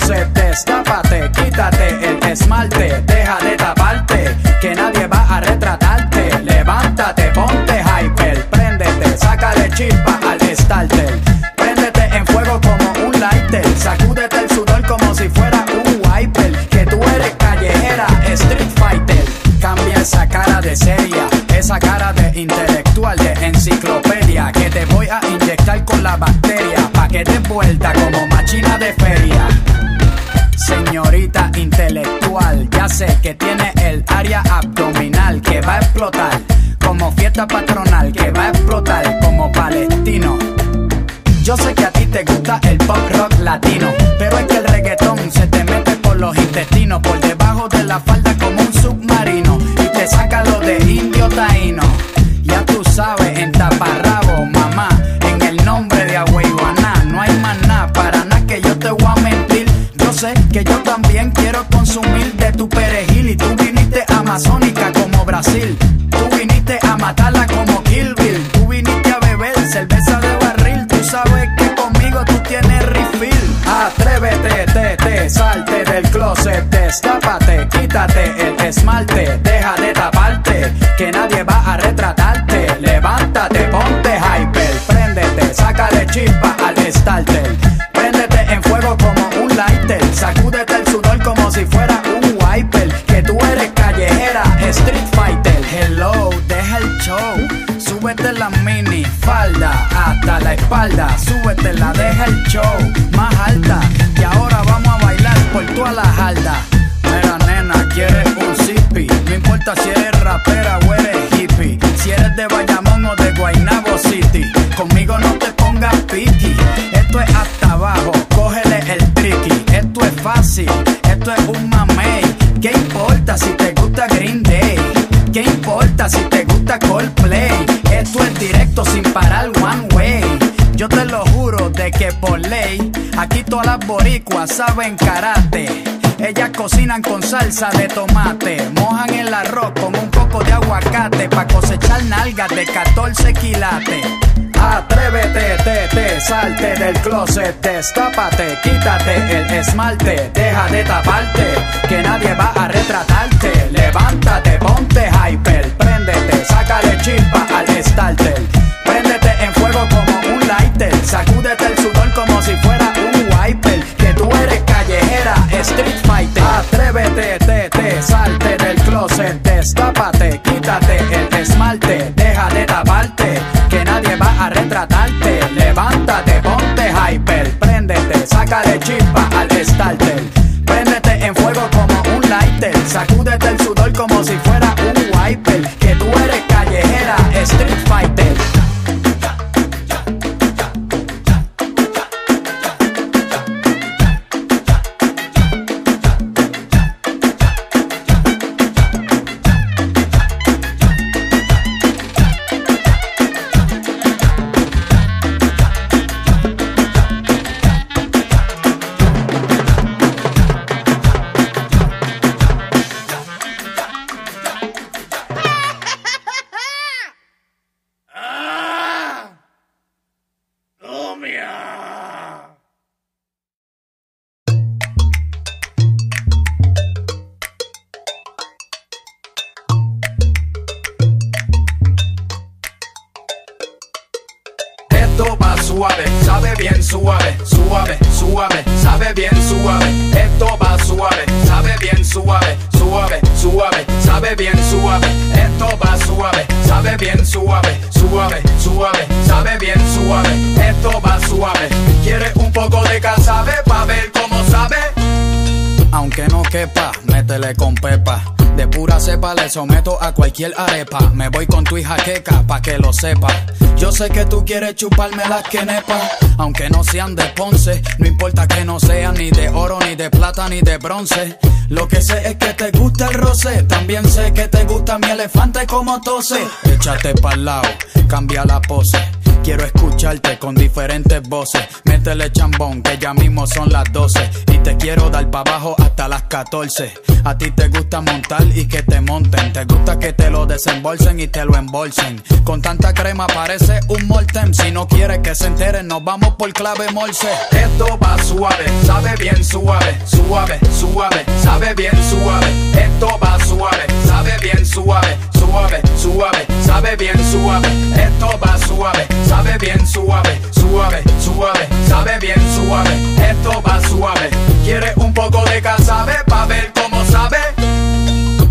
closet, destápate, quítate el esmalte, deja de taparte, que nadie va a retratarte. Levántate, ponte hyper, préndete, sácale chispa al starter. Préndete en fuego como un lighter, sacúdete el sudor como si fuera un wiper. Que tú eres callejera, street fighter. Cambia esa cara de seria, esa cara de intelectual, de enciclopedia. Que te voy a inyectar con la bacteria, pa' que des vuelta como machina de feria. Sé que tiene el área abdominal que va a explotar como fiesta patronal, que va a explotar como palestino. Yo sé que a ti te gusta el pop rock latino, pero es que el reggaetón se te mete por los intestinos, salte del closet, destápate, quítate el esmalte, deja de taparte, que nadie va a retratarte. Levántate, ponte hyper, préndete, sácale chispa al starter. Préndete en fuego como un lighter, sacúdete el sudor como si fuera un wiper. Que tú eres callejera, street fighter. Hello, deja el show. Súbete la mini falda hasta la espalda. Súbete la, deja el show más alta. Y ahora vamos a por toda la jalda. Mira, nena, quieres un zippy. No importa si eres rapera o eres hippie. Si eres de Bayamón o de Guaynabo City. Conmigo no te pongas piqui. Esto es hasta abajo, cógele el tricky. Esto es fácil, esto es un mamey. ¿Qué importa si te gusta Green Day? ¿Qué importa si te todas las boricuas saben karate. Ellas cocinan con salsa de tomate, mojan el arroz con un poco de aguacate pa' cosechar nalgas de 14 quilates. Atrévete, te, te, salte del closet, destápate, quítate el esmalte, deja de taparte, que nadie va a retratarte. Levántate, ponte hyper, préndete, sácale chispa al starter. Préndete en fuego como un lighter, sacúdete el sudor como si fuera street fighter. Atrévete, te, te, salte del closet, destápate, quítate el esmalte, deja de taparte, que nadie va a retratarte. Levántate, ponte hyper, préndete, sácale chispa al starter. Préndete en fuego como un lighter, sacúdete el sudor como si fuera un wiper. Que tú eres callejera, street someto a cualquier arepa. Me voy con tu hija queca pa' que lo sepa. Yo sé que tú quieres chuparme las quenepas. Aunque no sean de Ponce, no importa que no sean ni de oro, ni de plata, ni de bronce. Lo que sé es que te gusta el roce. También sé que te gusta mi elefante como tose. Échate pa'l lado, cambia la pose. Quiero escucharte con diferentes voces. Métele chambón, que ya mismo son las 12. Y te quiero dar pa' abajo hasta las 14. A ti te gusta montar y que te monten. Te gusta que te lo desembolsen y te lo embolsen. Con tanta crema parece un molten. Si no quieres que se enteren, nos vamos por clave morse. Esto va suave, sabe bien suave, suave, suave, sabe bien suave. Esto va suave, sabe bien suave, suave, suave, sabe bien suave. Esto va suave, sabe bien suave, suave, suave, sabe bien suave. Esto va suave. ¿Quieres un poco de casabe pa' ver cómo sabe?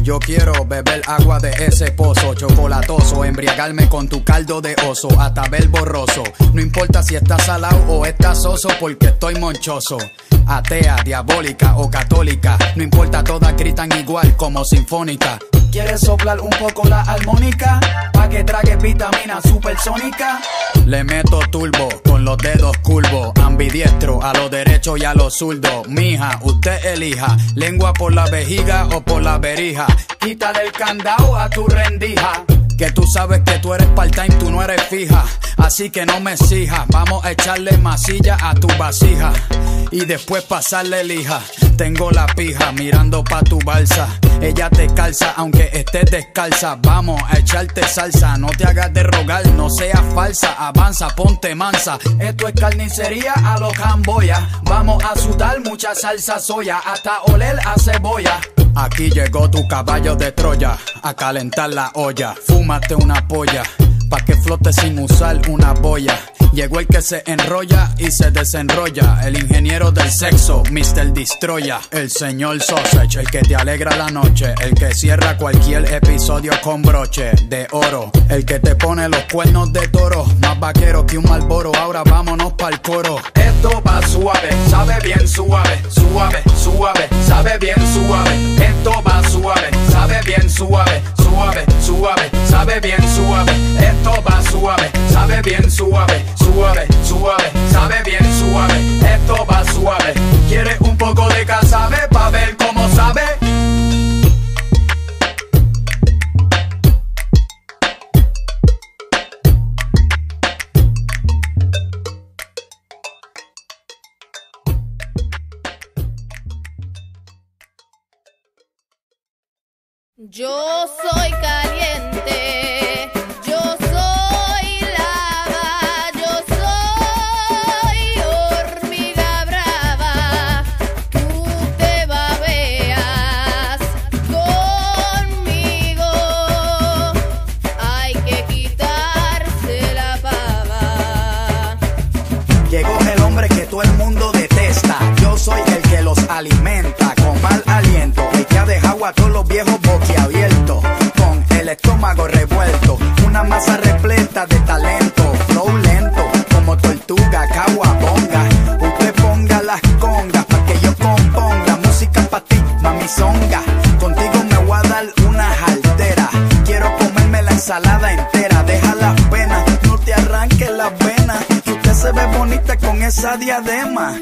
Yo quiero beber agua de ese pozo, chocolatoso, embriagarme con tu caldo de oso, hasta ver borroso. No importa si estás salado o estás soso, porque estoy monchoso. Atea, diabólica o católica, no importa, todas gritan igual como sinfónica. ¿Quieres soplar un poco la armónica? Pa' que trague vitamina supersónica. Le meto turbo con los dedos curvos, ambidiestro a lo derecho y a lo zurdo. Mija, usted elija, lengua por la vejiga o por la verija. Quítale el candado a tu rendija. Que tú sabes que tú eres part-time, tú no eres fija. Así que no me exijas. Vamos a echarle masilla a tu vasija. Y después pasarle lija. Tengo la pija mirando pa' tu balsa. Ella te calza aunque estés descalza. Vamos a echarte salsa. No te hagas de rogar, no seas falsa. Avanza, ponte mansa. Esto es carnicería a los camboya. Vamos a sudar mucha salsa soya. Hasta oler a cebolla. Aquí llegó tu caballo de Troya a calentar la olla. Fúmate una polla pa' que flote sin usar una boya. Llegó el que se enrolla y se desenrolla. El ingeniero del sexo, Mr. Destroya. El señor Sausage, el que te alegra la noche. El que cierra cualquier episodio con broche de oro. El que te pone los cuernos de toro. Más vaquero que un malboro. Ahora vámonos pa'l coro. Esto va suave, sabe bien suave. Suave, suave, sabe bien suave. Esto va suave, sabe bien suave. Suave, suave, sabe bien suave. Va suave, sabe bien suave. Suave, suave, sabe bien suave. Esto va suave. ¿Quieres un poco de casabe pa' ver cómo sabe? Yo soy caliente, diadema.